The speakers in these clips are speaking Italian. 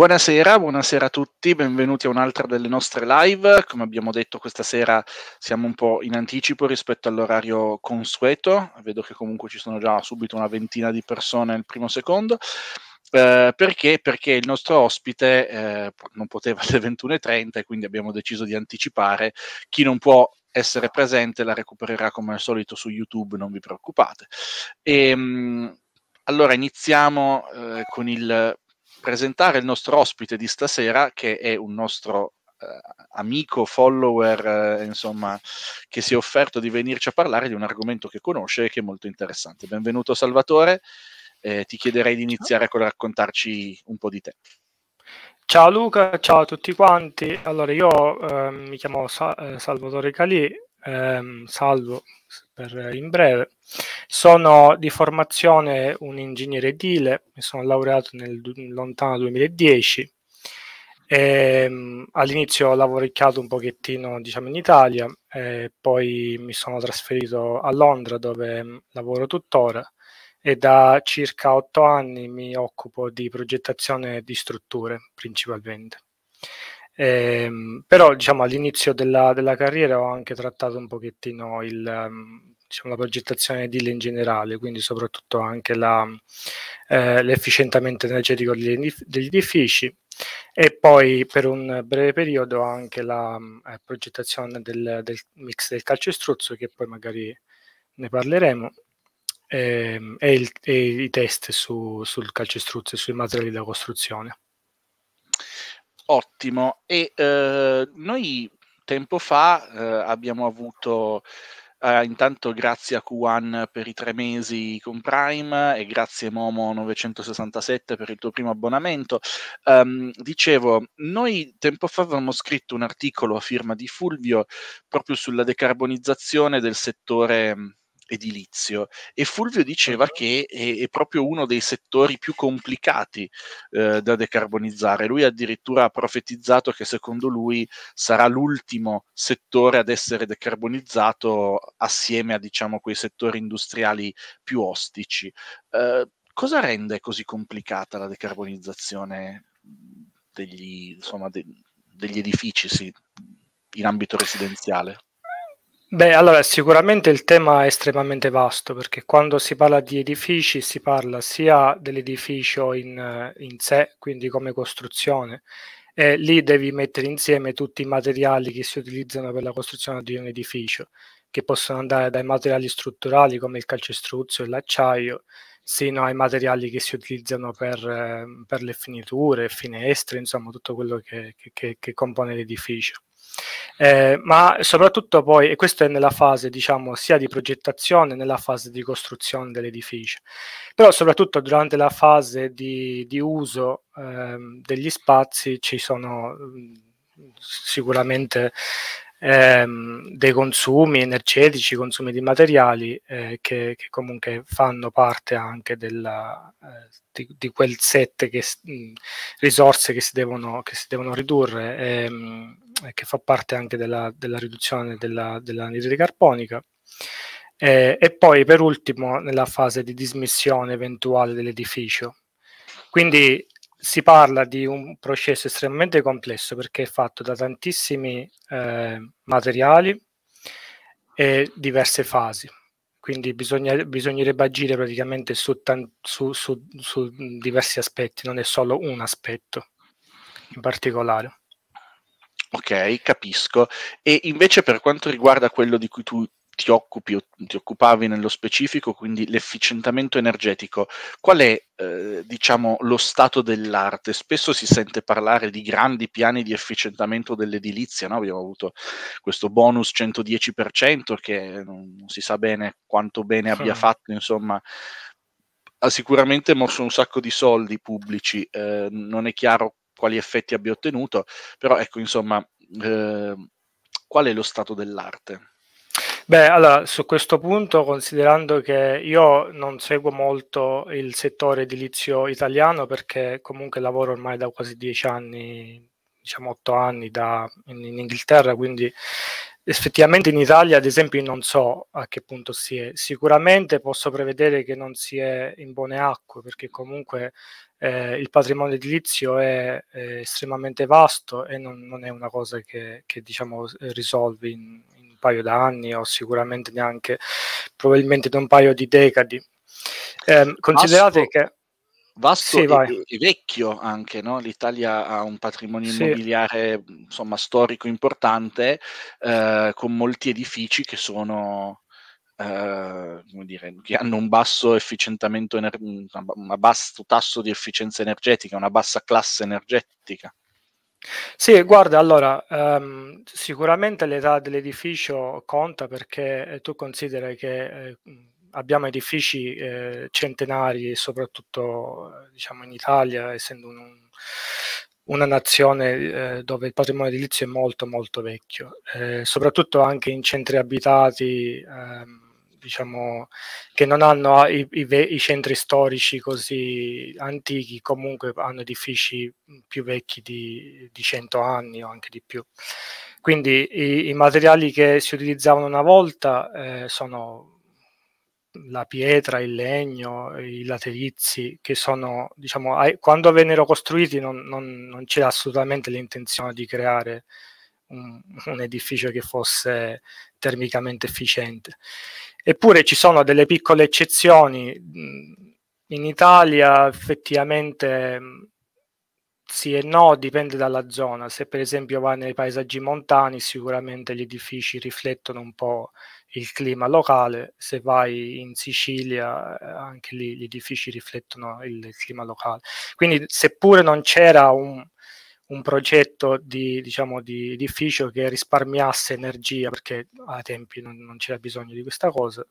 Buonasera, buonasera a tutti, benvenuti a un'altra delle nostre live. Come abbiamo detto questa sera siamo un po' in anticipo rispetto all'orario consueto, vedo che comunque ci sono già subito una ventina di persone nel primo secondo. Eh, perché? Perché il nostro ospite eh, non poteva alle 21.30 e quindi abbiamo deciso di anticipare. Chi non può essere presente la recupererà come al solito su YouTube, non vi preoccupate. E, ehm, allora iniziamo eh, con il presentare il nostro ospite di stasera, che è un nostro eh, amico, follower, eh, insomma, che si è offerto di venirci a parlare di un argomento che conosce e che è molto interessante. Benvenuto Salvatore, eh, ti chiederei di iniziare con raccontarci un po' di te. Ciao Luca, ciao a tutti quanti. Allora, io eh, mi chiamo Sa- eh, Salvatore Calì, ehm, salvo per in breve. Sono di formazione un ingegnere edile, mi sono laureato nel lontano 2010. E, ehm, all'inizio ho lavoricchiato un pochettino diciamo, in Italia, poi mi sono trasferito a Londra dove lavoro tuttora e da circa otto anni mi occupo di progettazione di strutture principalmente. Eh, però diciamo all'inizio della, della, carriera ho anche trattato un pochettino il, um, diciamo, la progettazione edile in generale, quindi soprattutto anche la, eh, l'efficientamento energetico degli, degli, edifici e poi per un breve periodo anche la eh, progettazione del, del, mix del calcestruzzo che poi magari ne parleremo ehm, e, il, e, i test su, sul calcestruzzo e sui materiali da costruzione. Ottimo. E eh, noi tempo fa eh, abbiamo avuto Uh, intanto grazie a Q1 per i tre mesi con Prime e grazie Momo967 per il tuo primo abbonamento. Um, dicevo, noi tempo fa avevamo scritto un articolo a firma di Fulvio proprio sulla decarbonizzazione del settore edilizio e Fulvio diceva che è, è proprio uno dei settori più complicati eh, da decarbonizzare. Lui addirittura ha profetizzato che secondo lui sarà l'ultimo settore ad essere decarbonizzato assieme a diciamo quei settori industriali più ostici. Eh, cosa rende così complicata la decarbonizzazione degli, insomma, de, degli edifici sì, in ambito residenziale? Beh, allora sicuramente il tema è estremamente vasto perché quando si parla di edifici si parla sia dell'edificio in, in sé, quindi come costruzione, e lì devi mettere insieme tutti i materiali che si utilizzano per la costruzione di un edificio, che possono andare dai materiali strutturali come il calcestruzzo e l'acciaio, sino ai materiali che si utilizzano per, eh, per le finiture, finestre, insomma tutto quello che, che, che compone l'edificio. Eh, ma soprattutto poi, e questo è nella fase diciamo sia di progettazione, nella fase di costruzione dell'edificio, però soprattutto durante la fase di, di uso eh, degli spazi ci sono sicuramente ehm, dei consumi energetici, consumi di materiali eh, che, che, comunque fanno parte anche della, eh, di, di, quel set che, mh, risorse che si devono, che si devono ridurre. Ehm, che fa parte anche della, della riduzione della, dell'anidride carbonica. Eh, e poi per ultimo nella fase di dismissione eventuale dell'edificio. Quindi si parla di un processo estremamente complesso perché è fatto da tantissimi eh, materiali e diverse fasi. Quindi bisogna, bisognerebbe agire praticamente su, su, su, su diversi aspetti, non è solo un aspetto in particolare. Ok, capisco. E invece per quanto riguarda quello di cui tu ti occupi o ti occupavi nello specifico, quindi l'efficientamento energetico, qual è eh, diciamo lo stato dell'arte? Spesso si sente parlare di grandi piani di efficientamento dell'edilizia, no? abbiamo avuto questo bonus 110% che non, non si sa bene quanto bene abbia fatto, insomma, ha sicuramente mosso un sacco di soldi pubblici, eh, non è chiaro quali effetti abbia ottenuto, però ecco, insomma, eh, qual è lo stato dell'arte? Beh, allora, su questo punto, considerando che io non seguo molto il settore edilizio italiano perché comunque lavoro ormai da quasi dieci anni, diciamo otto anni da, in, in Inghilterra, quindi effettivamente in Italia, ad esempio, non so a che punto si è. Sicuramente posso prevedere che non si è in buone acque perché comunque eh, il patrimonio edilizio è, è, estremamente vasto e non, non è una cosa che, che diciamo, risolvi in, in, un paio d'anni o sicuramente neanche probabilmente da un paio di decadi. Eh, considerate vasto, che vasto sì, e, e, vecchio anche, no? l'Italia ha un patrimonio sì. immobiliare insomma, storico importante eh, con molti edifici che sono eh, come dire, che hanno un basso efficientamento, ener- un basso tasso di efficienza energetica, una bassa classe energetica. Sì, guarda, allora, um, sicuramente l'età dell'edificio conta perché eh, tu consideri che eh, abbiamo edifici eh, centenari, soprattutto diciamo in Italia, essendo un, una nazione eh, dove il patrimonio edilizio è molto molto vecchio, eh, soprattutto anche in centri abitati. Ehm, diciamo, che non hanno i, i, i, centri storici così antichi, comunque hanno edifici più vecchi di, di 100 anni o anche di più. Quindi i, i materiali che si utilizzavano una volta eh, sono la pietra, il legno, i laterizi, che sono, diciamo, quando vennero costruiti non, non, non c'era assolutamente l'intenzione di creare un, un edificio che fosse termicamente efficiente. Eppure ci sono delle piccole eccezioni. In Italia effettivamente sì e no, dipende dalla zona. Se per esempio vai nei paesaggi montani, sicuramente gli edifici riflettono un po' il clima locale. Se vai in Sicilia, eh, anche lì gli edifici riflettono il clima locale. Quindi, seppure non c'era un, un progetto di, diciamo, di edificio che risparmiasse energia, perché ai tempi non, non, c'era bisogno di questa cosa,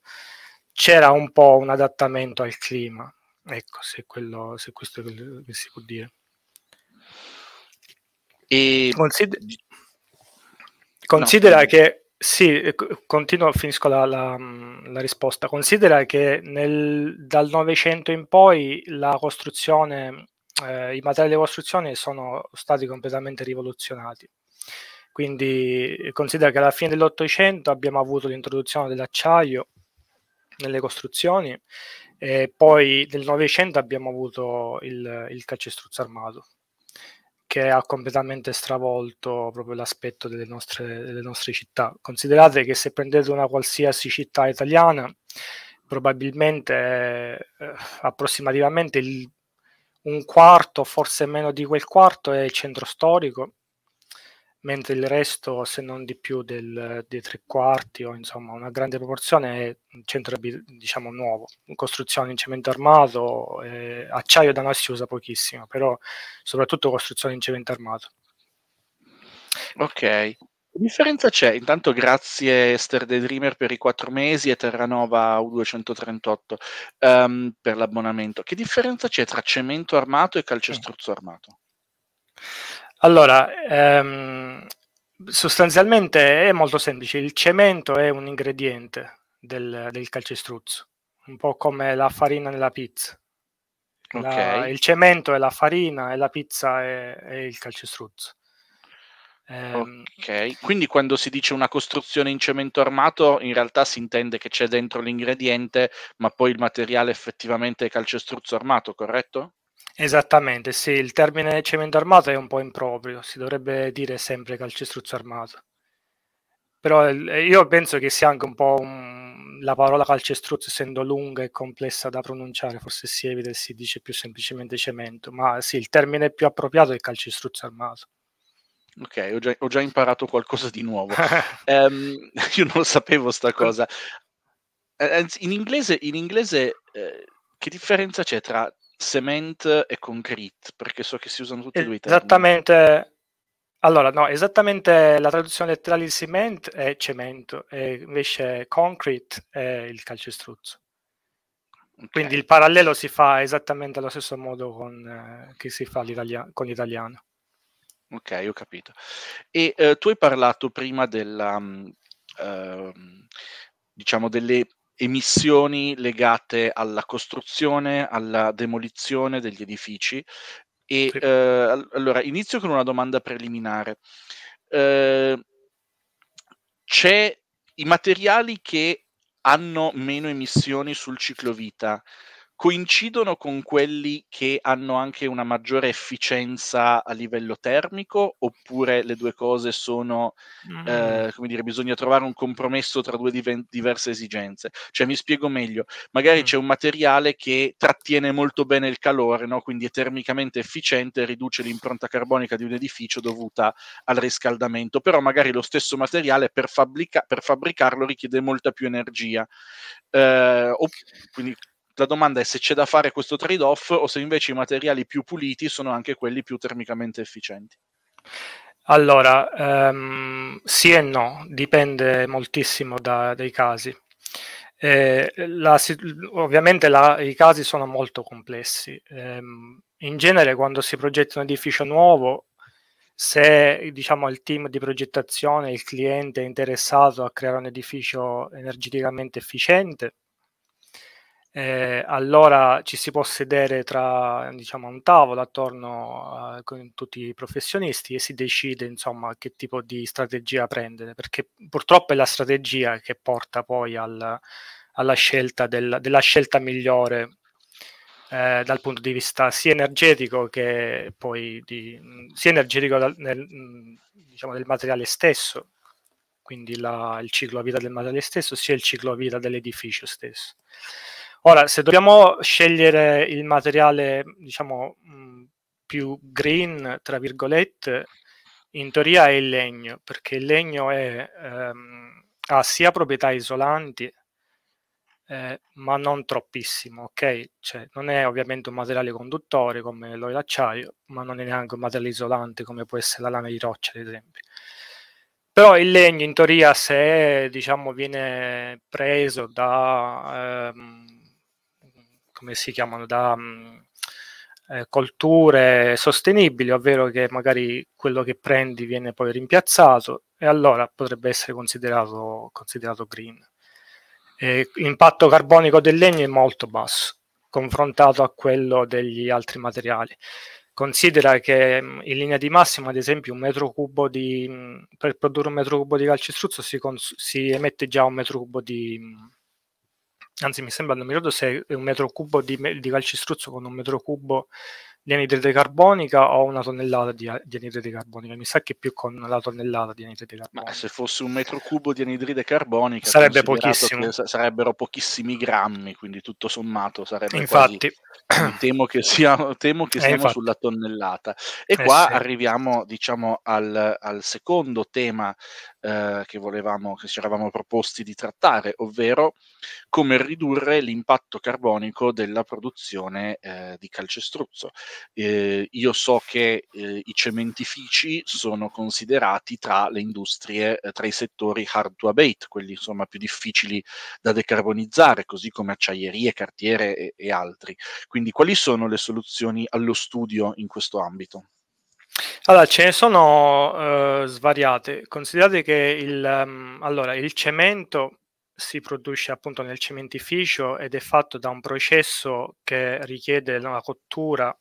c'era un po' un adattamento al clima. Ecco, se, quello, se questo è quello che si può dire. E... Consider- considera no. che sì, continuo, finisco la, la, la risposta. Considera che nel, dal Novecento in poi la costruzione eh, i materiali di costruzione sono stati completamente rivoluzionati. Quindi considera che alla fine dell'Ottocento abbiamo avuto l'introduzione dell'acciaio nelle costruzioni e poi nel Novecento abbiamo avuto il, il calcestruzzo armato che ha completamente stravolto proprio l'aspetto delle nostre, delle nostre città. Considerate che se prendete una qualsiasi città italiana, probabilmente eh, approssimativamente il un quarto, forse meno di quel quarto, è il centro storico, mentre il resto, se non di più del, dei tre quarti o insomma una grande proporzione è un centro diciamo nuovo, costruzione in cemento armato, eh, acciaio da noi si usa pochissimo, però soprattutto costruzione in cemento armato. Ok, che differenza c'è? Intanto grazie Esther The Dreamer per i quattro mesi e Terranova U238 um, per l'abbonamento. Che differenza c'è tra cemento armato e calcestruzzo armato? Allora, ehm, sostanzialmente è molto semplice. Il cemento è un ingrediente del, del calcestruzzo, un po' come la farina nella pizza. La, okay. Il cemento è la farina e la pizza è, è il calcestruzzo. Ehm, ok, quindi quando si dice una costruzione in cemento armato, in realtà si intende che c'è dentro l'ingrediente, ma poi il materiale effettivamente è calcestruzzo armato, corretto? Esattamente, sì, il termine cemento armato è un po' improprio, si dovrebbe dire sempre calcestruzzo armato. Però io penso che sia anche un po' un... la parola calcestruzzo, essendo lunga e complessa da pronunciare, forse si evita e si dice più semplicemente cemento, ma sì, il termine più appropriato è calcestruzzo armato. Ok, ho già, ho già imparato qualcosa di nuovo. um, io non lo sapevo sta cosa. Eh, in inglese, in inglese eh, che differenza c'è tra cement e concrete? Perché so che si usano tutti e due i termini. Esattamente. Allora, no, esattamente la traduzione letterale di cement è cemento e invece concrete è il calcestruzzo. Okay. Quindi il parallelo si fa esattamente allo stesso modo con, eh, che si fa con l'italiano. Ok, ho capito. E eh, tu hai parlato prima della, mh, uh, diciamo, delle emissioni legate alla costruzione, alla demolizione degli edifici. E sì. eh, allora inizio con una domanda preliminare. Eh, c'è i materiali che hanno meno emissioni sul ciclo vita coincidono con quelli che hanno anche una maggiore efficienza a livello termico oppure le due cose sono, mm. eh, come dire, bisogna trovare un compromesso tra due diven- diverse esigenze? Cioè mi spiego meglio, magari mm. c'è un materiale che trattiene molto bene il calore, no? quindi è termicamente efficiente, riduce l'impronta carbonica di un edificio dovuta al riscaldamento, però magari lo stesso materiale per, fabbrica- per fabbricarlo richiede molta più energia. Eh, o- quindi la domanda è se c'è da fare questo trade-off o se invece i materiali più puliti sono anche quelli più termicamente efficienti. Allora, um, sì e no, dipende moltissimo da, dai casi. Eh, la, ovviamente la, i casi sono molto complessi. Eh, in genere quando si progetta un edificio nuovo, se diciamo, il team di progettazione, il cliente è interessato a creare un edificio energeticamente efficiente, eh, allora ci si può sedere tra diciamo, un tavolo attorno a con tutti i professionisti e si decide insomma che tipo di strategia prendere, perché purtroppo è la strategia che porta poi al, alla scelta del, della scelta migliore eh, dal punto di vista sia energetico che poi di, sia energetico dal, nel, diciamo, del materiale stesso, quindi la, il ciclo vita del materiale stesso, sia il ciclo vita dell'edificio stesso. Ora, se dobbiamo scegliere il materiale, diciamo, mh, più green, tra virgolette, in teoria è il legno, perché il legno è, ehm, ha sia proprietà isolanti, eh, ma non troppissimo, ok? Cioè, non è ovviamente un materiale conduttore come lo è l'acciaio, ma non è neanche un materiale isolante come può essere la lana di roccia, ad esempio. Però il legno, in teoria, se diciamo, viene preso da... Ehm, come si chiamano, da mh, mm, eh, colture sostenibili, ovvero che magari quello che prendi viene poi rimpiazzato e allora potrebbe essere considerato, considerato green. Eh, l'impatto carbonico del legno è molto basso confrontato a quello degli altri materiali. Considera che mm, in linea di massima, ad esempio, un metro cubo di, mm, per produrre un metro cubo di calcestruzzo si, si emette già un metro cubo di, anzi mi sembra, non mi ricordo se è un metro cubo di, di calcistruzzo con un metro cubo di anidride carbonica o una tonnellata di, di, anidride carbonica. Mi sa che più con la tonnellata di anidride carbonica. Ma se fosse un metro cubo di anidride carbonica sarebbe pochissimo. Sarebbero pochissimi grammi, quindi tutto sommato sarebbe infatti. Quasi, temo che, sia, temo che eh, siamo infatti. sulla tonnellata. E eh, qua sì. arriviamo, diciamo, al, al secondo tema eh, che volevamo, che ci eravamo proposti di trattare, ovvero come ridurre l'impatto carbonico della produzione eh, di calcestruzzo. Eh, io so che eh, i cementifici sono considerati tra le industrie, eh, tra i settori hard to abate, quelli insomma più difficili da decarbonizzare, così come acciaierie, cartiere e, e altri. Quindi quali sono le soluzioni allo studio in questo ambito? Allora, ce ne sono uh, svariate. Considerate che il, um, allora, il cemento si produce appunto nel cementificio ed è fatto da un processo che richiede una cottura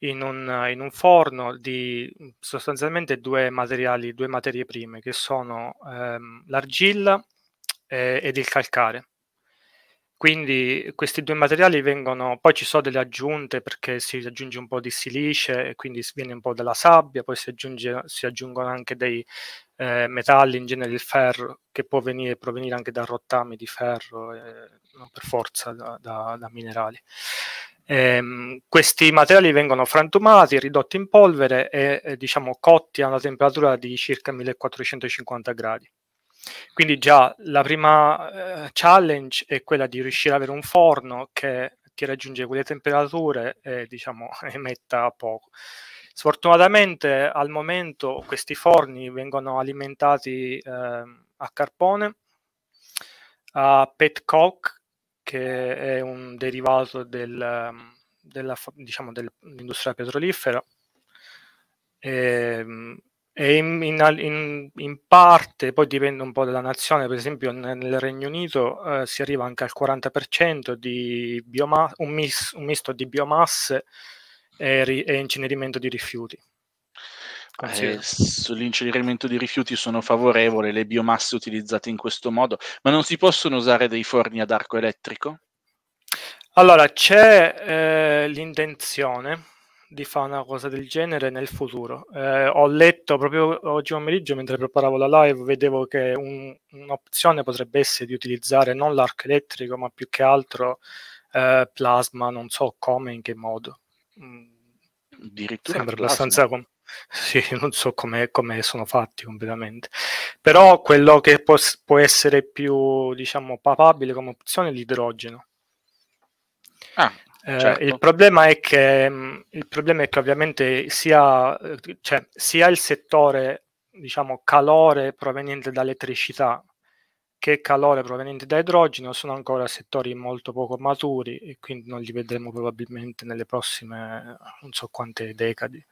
in un, in un forno di sostanzialmente due materiali, due materie prime che sono um, l'argilla eh, ed il calcare. Quindi questi due materiali vengono, poi ci sono delle aggiunte perché si aggiunge un po' di silice e quindi viene un po' della sabbia, poi si, aggiunge, si aggiungono anche dei eh, metalli, in genere il ferro, che può venire, provenire anche da rottami di ferro, eh, non per forza da, da, da minerali. Eh, questi materiali vengono frantumati, ridotti in polvere e eh, diciamo cotti a una temperatura di circa 1450 gradi. Quindi già la prima eh, challenge è quella di riuscire ad avere un forno che ti raggiunge quelle temperature e diciamo emetta poco. Sfortunatamente al momento questi forni vengono alimentati eh, a carbone, a petcoke, che è un derivato del, della, diciamo, dell'industria petrolifera, e, ehm, e in, in, in, parte, poi dipende un po' dalla nazione, per esempio nel Regno Unito eh, si arriva anche al 40% di biomassa, un, mis, un, misto di biomasse e, ri, e incenerimento di rifiuti. Eh, sull'incenerimento di rifiuti sono favorevole, le biomasse utilizzate in questo modo, ma non si possono usare dei forni ad arco elettrico? Allora, c'è eh, l'intenzione di fare una cosa del genere nel futuro. Eh, ho letto proprio oggi pomeriggio, mentre preparavo la live, vedevo che un, un'opzione potrebbe essere di utilizzare non l'arco elettrico, ma più che altro eh, plasma, non so come, in che modo. Mm, Addirittura Sembra plasma. abbastanza... Com- sì, non so come, come, sono fatti completamente. Però quello che può, può essere più, diciamo, papabile come opzione è l'idrogeno. Ah, eh, certo. il, problema è che, mm, il problema è che ovviamente sia, cioè, sia il settore diciamo, calore proveniente da elettricità che calore proveniente da idrogeno sono ancora settori molto poco maturi e quindi non li vedremo probabilmente nelle prossime non so quante decadi.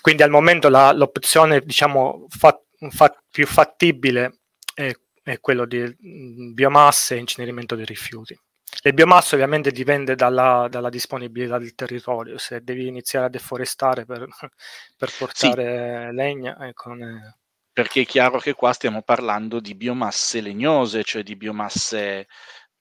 Quindi al momento la, l'opzione diciamo, fa, fa, più fattibile è, è quello di mm, biomasse e incenerimento dei rifiuti. Le biomasse ovviamente dipende dalla, dalla, disponibilità del territorio, se devi iniziare a deforestare per, per portare sì. legna, ecco. Perché è chiaro che qua stiamo parlando di biomasse legnose, cioè di biomasse,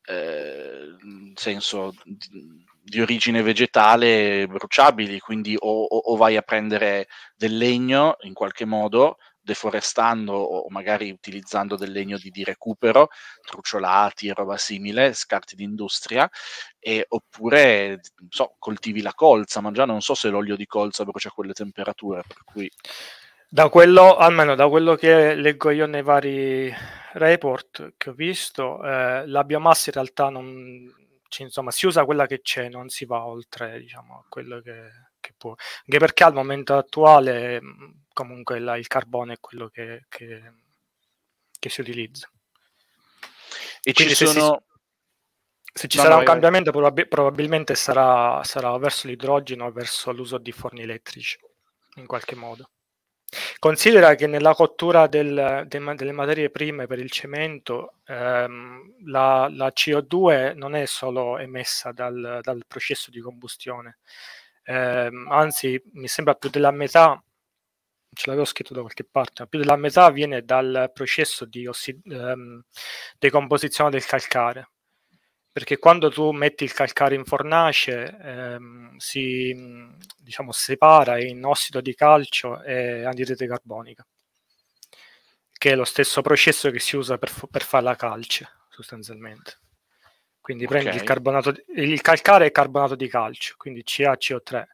eh, in senso, di, di, origine vegetale bruciabili, quindi o, o vai a prendere del legno in qualche modo, deforestando o magari utilizzando del legno di, di recupero, truciolati, roba simile, scarti d'industria, e, oppure so, coltivi la colza, ma già non so se l'olio di colza brucia quelle temperature, per cui... Da quello, almeno da quello che leggo io nei vari report che ho visto, eh, la biomassa in realtà non, insomma, si usa quella che c'è, non si va oltre diciamo, a quello che, che può. Anche perché al momento attuale comunque la, il carbone è quello che, che, che si utilizza. E Quindi ci sono... Se, ci no, sarà no, un cambiamento probab- probabilmente sarà, sarà verso l'idrogeno o verso l'uso di forni elettrici, in qualche modo. Considera che nella cottura del, de, delle materie prime per il cemento ehm, la, la, CO2 non è solo emessa dal, dal processo di combustione, ehm, anzi mi sembra più della metà ce l'avevo scritto da qualche parte, ma più della metà viene dal processo di ossid- ehm, decomposizione del calcare. Perché quando tu metti il calcare in fornace ehm, si diciamo, separa in ossido di calcio e anidride carbonica, che è lo stesso processo che si usa per, per fare la calce sostanzialmente. Quindi okay. prendi il carbonato, il calcare e carbonato di calcio, quindi CaCO3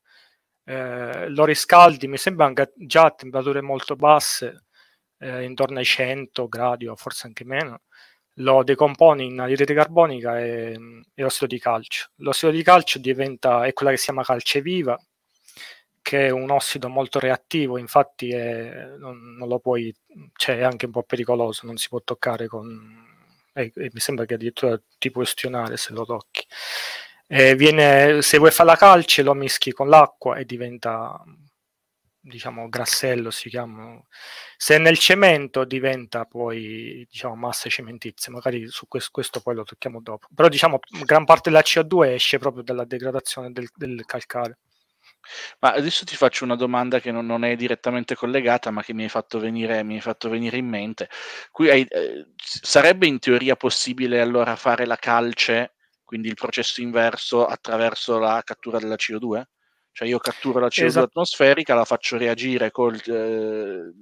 eh, lo riscaldi, mi sembra anche già a temperature molto basse, eh, intorno ai 100 gradi o forse anche meno, lo decomponi in anidride carbonica e, e ossido di calcio. L'ossido di calcio diventa, è quella che si chiama calce viva, che è un ossido molto reattivo, infatti è, non, non, lo puoi, cioè è anche un po' pericoloso, non si può toccare con... Eh, mi sembra che addirittura ti puoi ustionare se lo tocchi. Eh, viene, se vuoi fare la calce lo mischi con l'acqua e diventa diciamo grassello si chiama. Se nel cemento diventa poi diciamo massa cementizia. Magari su questo, questo, poi lo tocchiamo dopo. Però diciamo gran parte della CO2 esce proprio dalla degradazione del, del calcare. Ma adesso ti faccio una domanda che non, non, è direttamente collegata, ma che mi hai fatto venire, hai fatto venire in mente. Hai, eh, sarebbe in teoria possibile allora fare la calce quindi il processo inverso attraverso la cattura della CO2? Cioè io catturo la CO2 esatto. atmosferica, la faccio reagire col, eh,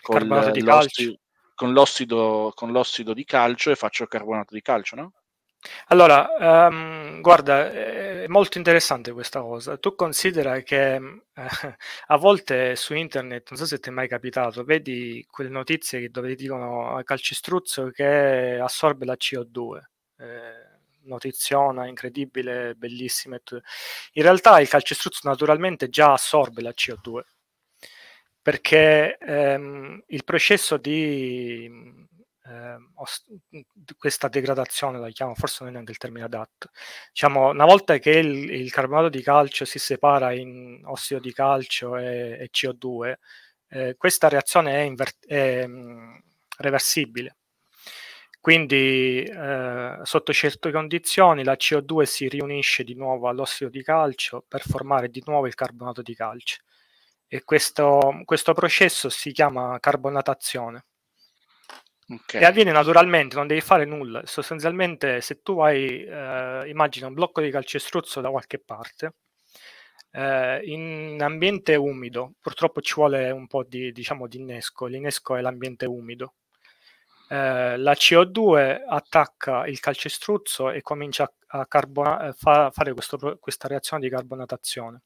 col l'ossido, con, l'ossido, con l'ossido di calcio e faccio il carbonato di calcio, no? Allora, um, guarda, è molto interessante questa cosa. Tu considera che eh, a volte su internet, non so se ti è mai capitato, vedi quelle notizie dove ti dicono a calcistruzzo che assorbe la CO2 eh, notiziona incredibile, bellissima. In realtà il calcestruzzo naturalmente già assorbe la CO2 perché ehm, il processo di eh, questa degradazione, la chiamo, forse non è neanche il termine adatto. Diciamo, una volta che il, il carbonato di calcio si separa in ossido di calcio e, e CO2, eh, questa reazione è, è mh, reversibile. Quindi eh, sotto certe condizioni la CO2 si riunisce di nuovo all'ossido di calcio per formare di nuovo il carbonato di calcio e questo, questo processo si chiama carbonatazione. Okay. E avviene naturalmente, non devi fare nulla. Sostanzialmente, se tu hai, eh, immagina un blocco di calcestruzzo da qualche parte, eh, in ambiente umido, purtroppo ci vuole un po' di, diciamo, di innesco, l'innesco è l'ambiente umido. Eh, la CO2 attacca il calcestruzzo e comincia a, carbona- eh, fa, fare questo, questa reazione di carbonatazione.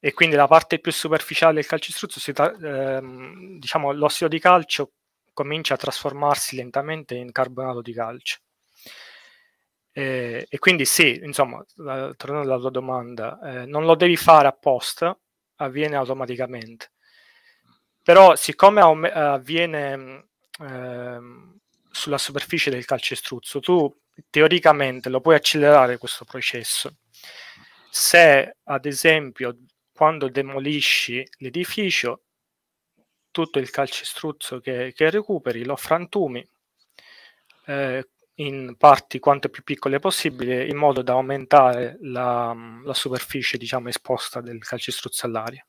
E quindi la parte più superficiale del calcestruzzo, si tra- ehm, diciamo l'ossido di calcio, comincia a trasformarsi lentamente in carbonato di calcio. E, e quindi sì, insomma, tornando alla tua domanda, eh, non lo devi fare apposta, avviene automaticamente. Però siccome avviene eh, sulla superficie del calcestruzzo, tu teoricamente lo puoi accelerare questo processo. Se ad esempio quando demolisci l'edificio, tutto il calcestruzzo che, che recuperi lo frantumi eh, in parti quanto più piccole possibile in modo da aumentare la, la superficie diciamo esposta del calcestruzzo all'aria.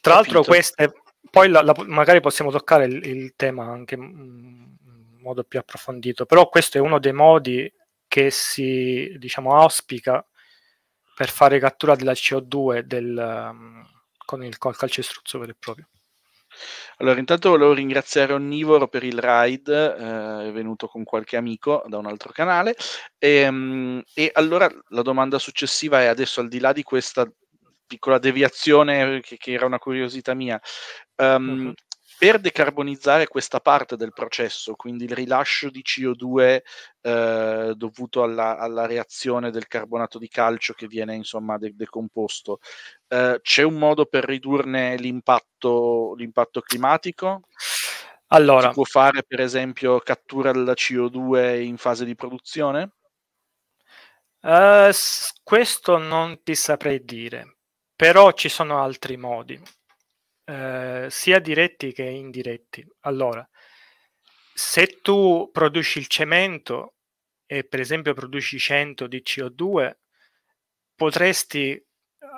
Tra l'altro queste poi la, la, magari possiamo toccare il, il tema anche in modo più approfondito, però questo è uno dei modi che si diciamo auspica per fare cattura della CO2 del, um, con il col calcestruzzo vero e proprio. Allora, intanto volevo ringraziare Onnivoro per il ride, eh, è venuto con qualche amico da un altro canale. E, ehm, e, allora la domanda successiva è adesso, al di là di questa piccola deviazione che, che era una curiosità mia, um, uh-huh. per decarbonizzare questa parte del processo, quindi il rilascio di CO2 eh, dovuto alla, alla, reazione del carbonato di calcio che viene insomma de- decomposto, eh, c'è un modo per ridurne l'impatto, l'impatto climatico? Allora, si può fare per esempio cattura della CO2 in fase di produzione? Uh, questo non ti saprei dire, però ci sono altri modi, eh, sia diretti che indiretti. Allora, se tu produci il cemento e per esempio produci 100 di CO2, potresti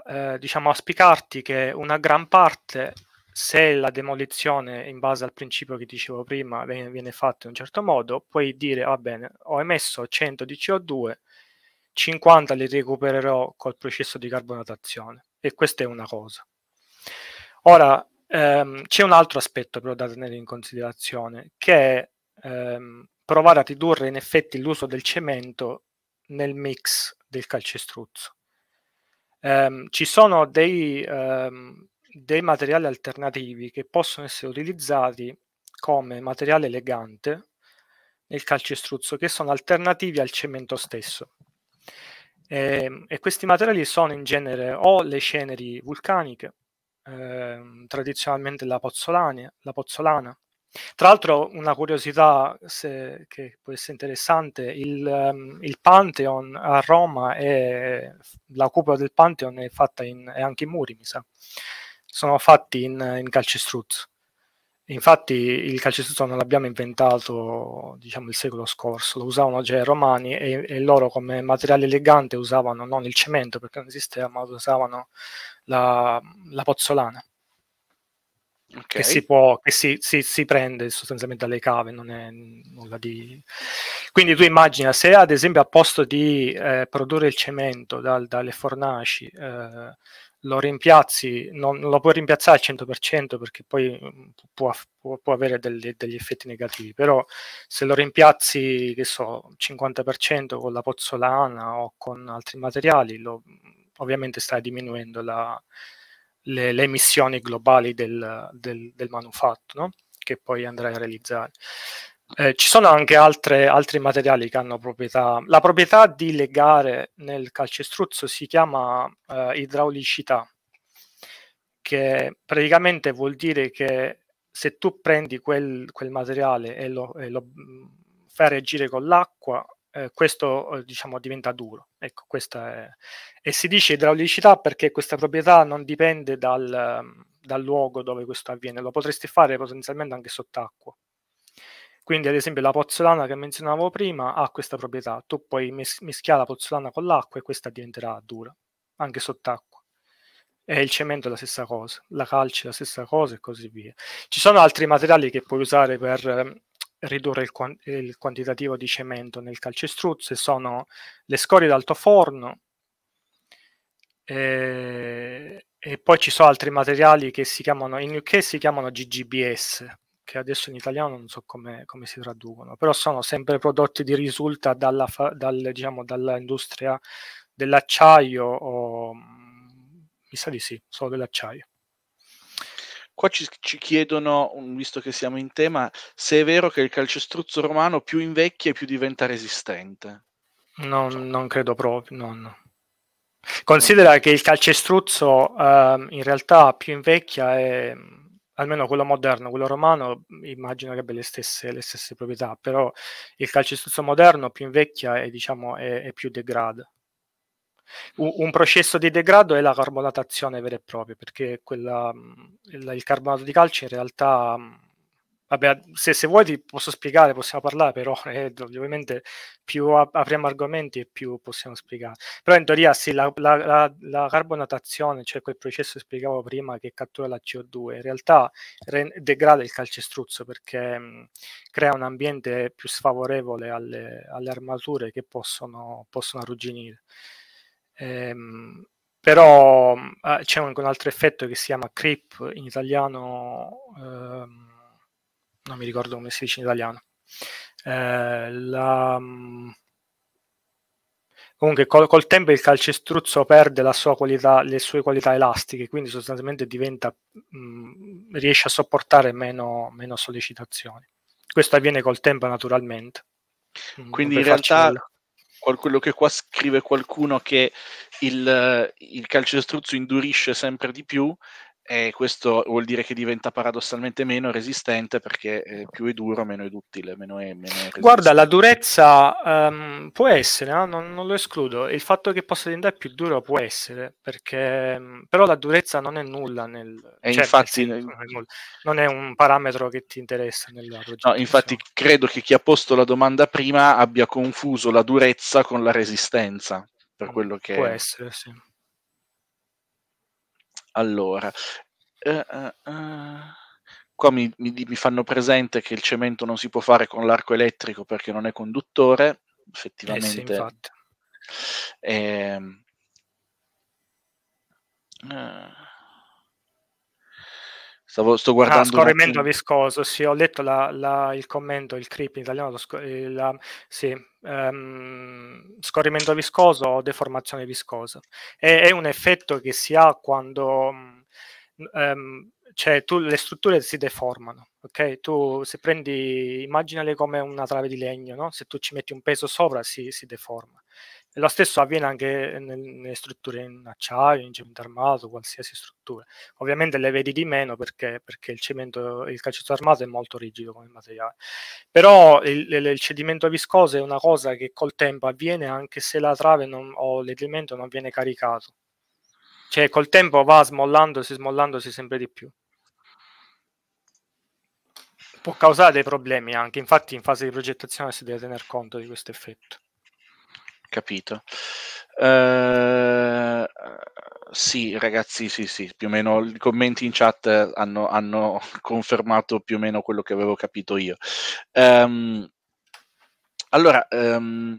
eh, diciamo auspicarti che una gran parte se la demolizione in base al principio che dicevo prima viene, viene fatta in un certo modo, puoi dire va bene, ho emesso 100 di CO2, 50 li recupererò col processo di carbonatazione e questa è una cosa. Ora, ehm, c'è un altro aspetto però da tenere in considerazione, che è ehm, provare a ridurre in effetti l'uso del cemento nel mix del calcestruzzo. Um, ci sono dei, um, dei, materiali alternativi che possono essere utilizzati come materiale elegante nel calcestruzzo, che sono alternativi al cemento stesso. E, ehm, e questi materiali sono in genere o le ceneri vulcaniche, eh, tradizionalmente la pozzolana, la pozzolana. Tra l'altro, una curiosità se, che può essere interessante, il, um, il, Pantheon a Roma è la cupola del Pantheon è fatta in, è anche in muri, mi sa. Sono fatti in, in calcestruzzo. Infatti il calcestruzzo non l'abbiamo inventato diciamo il secolo scorso, lo usavano già i romani e, e, loro come materiale elegante usavano non il cemento perché non esisteva, ma usavano la, la pozzolana. Okay. Che, si, può, che si, si, si, prende sostanzialmente dalle cave, non è nulla di... Quindi tu immagina se ad esempio a posto di eh, produrre il cemento dal, dalle fornaci eh, lo rimpiazzi, non, lo puoi rimpiazzare al 100% perché poi mm, può, può, può avere degli, degli, effetti negativi, però se lo rimpiazzi, che so, 50% con la pozzolana o con altri materiali, lo, ovviamente stai diminuendo la, le, le, emissioni globali del, del, del manufatto no? che poi andrai a realizzare. Eh, ci sono anche altre, altri materiali che hanno proprietà. La proprietà di legare nel calcestruzzo si chiama eh, idraulicità, che praticamente vuol dire che se tu prendi quel, quel materiale e lo, e lo, mm, fai reagire con l'acqua, eh, questo eh, diciamo diventa duro. Ecco, è... E si dice idraulicità perché questa proprietà non dipende dal, dal luogo dove questo avviene, lo potresti fare potenzialmente anche sott'acqua. Quindi, ad esempio, la pozzolana che menzionavo prima ha questa proprietà. Tu puoi mis- mischiare la pozzolana con l'acqua e questa diventerà dura, anche sott'acqua. e il cemento è la stessa cosa, la calce è la stessa cosa e così via. Ci sono altri materiali che puoi usare per eh, ridurre il, il, quantitativo di cemento nel calcestruzzo sono le scorie d'alto forno e, e, poi ci sono altri materiali che si chiamano, in UK si chiamano GGBS, che adesso in italiano non so come, come si traducono, però sono sempre prodotti di risulta dalla, dal, diciamo, dall'industria dell'acciaio o mi sa di sì, solo dell'acciaio. Qua ci, ci, chiedono, visto che siamo in tema, se è vero che il calcestruzzo romano più invecchia e più diventa resistente. Non, cioè. non credo proprio, no, no. Considera che il calcestruzzo uh, in realtà più invecchia è almeno quello moderno, quello romano immagino che abbia le stesse, le stesse proprietà, però il calcestruzzo moderno più invecchia e diciamo è, è più degrada. Un, processo di degrado è la carbonatazione vera e propria, perché quella, il, il carbonato di calcio in realtà Vabbè, se, se, vuoi ti posso spiegare, possiamo parlare, però eh, ovviamente più apriamo argomenti e più possiamo spiegare. Però in teoria sì, la, la, la, la carbonatazione, cioè quel processo che spiegavo prima che cattura la CO2, in realtà re- degrada il calcestruzzo perché mh, crea un ambiente più sfavorevole alle, alle armature che possono, possono arrugginire. Ehm, però eh, c'è un, un, altro effetto che si chiama creep in italiano. Ehm, non mi ricordo come si dice in italiano. Eh, la, mm, comunque col, col, tempo il calcestruzzo perde qualità, le sue qualità elastiche, quindi sostanzialmente diventa, mh, mm, riesce a sopportare meno, meno, sollecitazioni. Questo avviene col tempo naturalmente. Mm, quindi in realtà quello che qua scrive qualcuno che il, il calcestruzzo indurisce sempre di più e questo vuol dire che diventa paradossalmente meno resistente perché eh, più è duro, meno è duttile, meno è, meno è Guarda, la durezza um, può essere, no? non, non, lo escludo. Il fatto che possa diventare più duro può essere, perché um, però la durezza non è nulla nel... E cioè, infatti, nel non, è non, è un parametro che ti interessa No, infatti credo che chi ha posto la domanda prima abbia confuso la durezza con la resistenza, per mm, quello che... Può essere, sì. Allora, eh, eh, eh, qua mi, mi, mi, fanno presente che il cemento non si può fare con l'arco elettrico perché non è conduttore, effettivamente. Eh sì, Stavo, sto guardando. Ah, scorrimento viscoso, sì, ho letto la, la, il commento, il creep in italiano, la, sì, um, scorrimento viscoso o deformazione viscosa. È, è, un effetto che si ha quando um, cioè, tu, le strutture si deformano, ok? Tu se prendi, immaginale come una trave di legno, no? Se tu ci metti un peso sopra si, si deforma. Lo stesso avviene anche nelle strutture in acciaio, in cemento armato, qualsiasi struttura. Ovviamente le vedi di meno perché, perché il cemento, il calcetto armato è molto rigido come materiale. Però il, il, cedimento viscoso è una cosa che col tempo avviene anche se la trave non, o l'elemento non viene caricato. Cioè col tempo va smollandosi, smollandosi sempre di più può causare dei problemi anche, infatti in fase di progettazione si deve tener conto di questo effetto capito. Uh, sì, ragazzi, sì, sì, più o meno i commenti in chat hanno, hanno confermato più o meno quello che avevo capito io. Um, allora, um,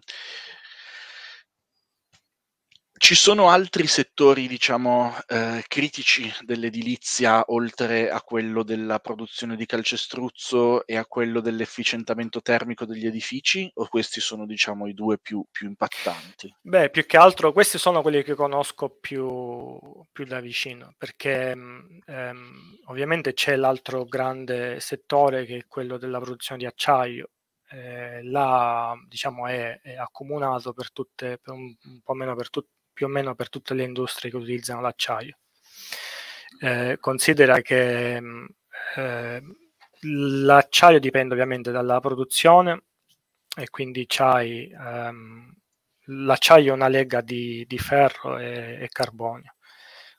ci sono altri settori, diciamo, eh, critici dell'edilizia, oltre a quello della produzione di calcestruzzo e a quello dell'efficientamento termico degli edifici, o questi sono, diciamo, i due più, più impattanti? Beh, più che altro questi sono quelli che conosco più, più da vicino, perché ehm, ovviamente c'è l'altro grande settore che è quello della produzione di acciaio, eh, là diciamo è, è, accomunato per tutte, per un, un po' meno per tutte più o meno per tutte le industrie che utilizzano l'acciaio. Eh, considera che mm, eh, l'acciaio dipende ovviamente dalla produzione e quindi ehm, l'acciaio è una lega di, di ferro e, e, carbonio.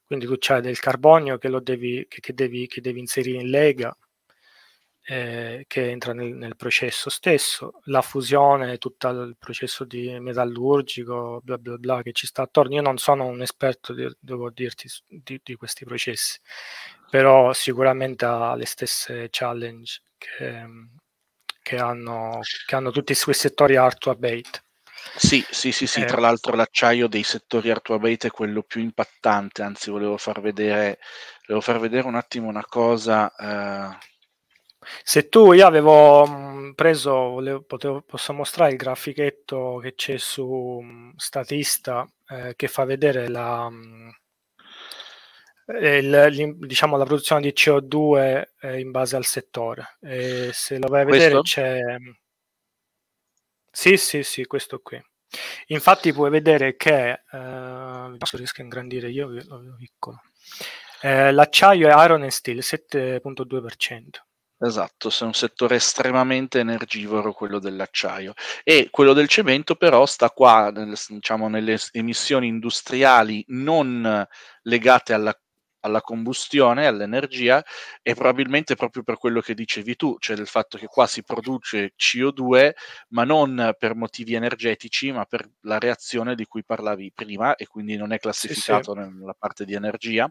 Quindi tu c'hai del carbonio che, devi, che, che, devi, che devi inserire in lega eh, che entra nel, nel, processo stesso, la fusione, tutto il processo di metallurgico, bla bla bla che ci sta attorno. Io non sono un esperto, di, devo dirti, di, di, questi processi, però sicuramente ha le stesse challenge che, che, hanno, che hanno tutti quei settori hard to abate. Sì, sì, sì, sì. Eh, tra l'altro l'acciaio dei settori hard to abate è quello più impattante, anzi volevo far vedere, volevo far vedere un attimo una cosa. Eh se tu, io avevo mm, preso, volevo, potevo, posso mostrare il grafichetto che c'è su mm, Statista eh, che fa vedere la, mm, il, diciamo, la produzione di CO2 eh, in base al settore. E se lo vai a vedere questo? c'è... Sì, sì, sì, questo qui. Infatti puoi vedere che, eh, se riesco a ingrandire io, lo vedo piccolo, eh, l'acciaio è Iron and Steel 7.2%. Esatto, è un settore estremamente energivoro quello dell'acciaio e quello del cemento però sta qua, nel, diciamo, nelle emissioni industriali non legate alla, alla combustione, all'energia e probabilmente proprio per quello che dicevi tu, cioè il fatto che qua si produce CO2 ma non per motivi energetici ma per la reazione di cui parlavi prima e quindi non è classificato sì, sì. nella parte di energia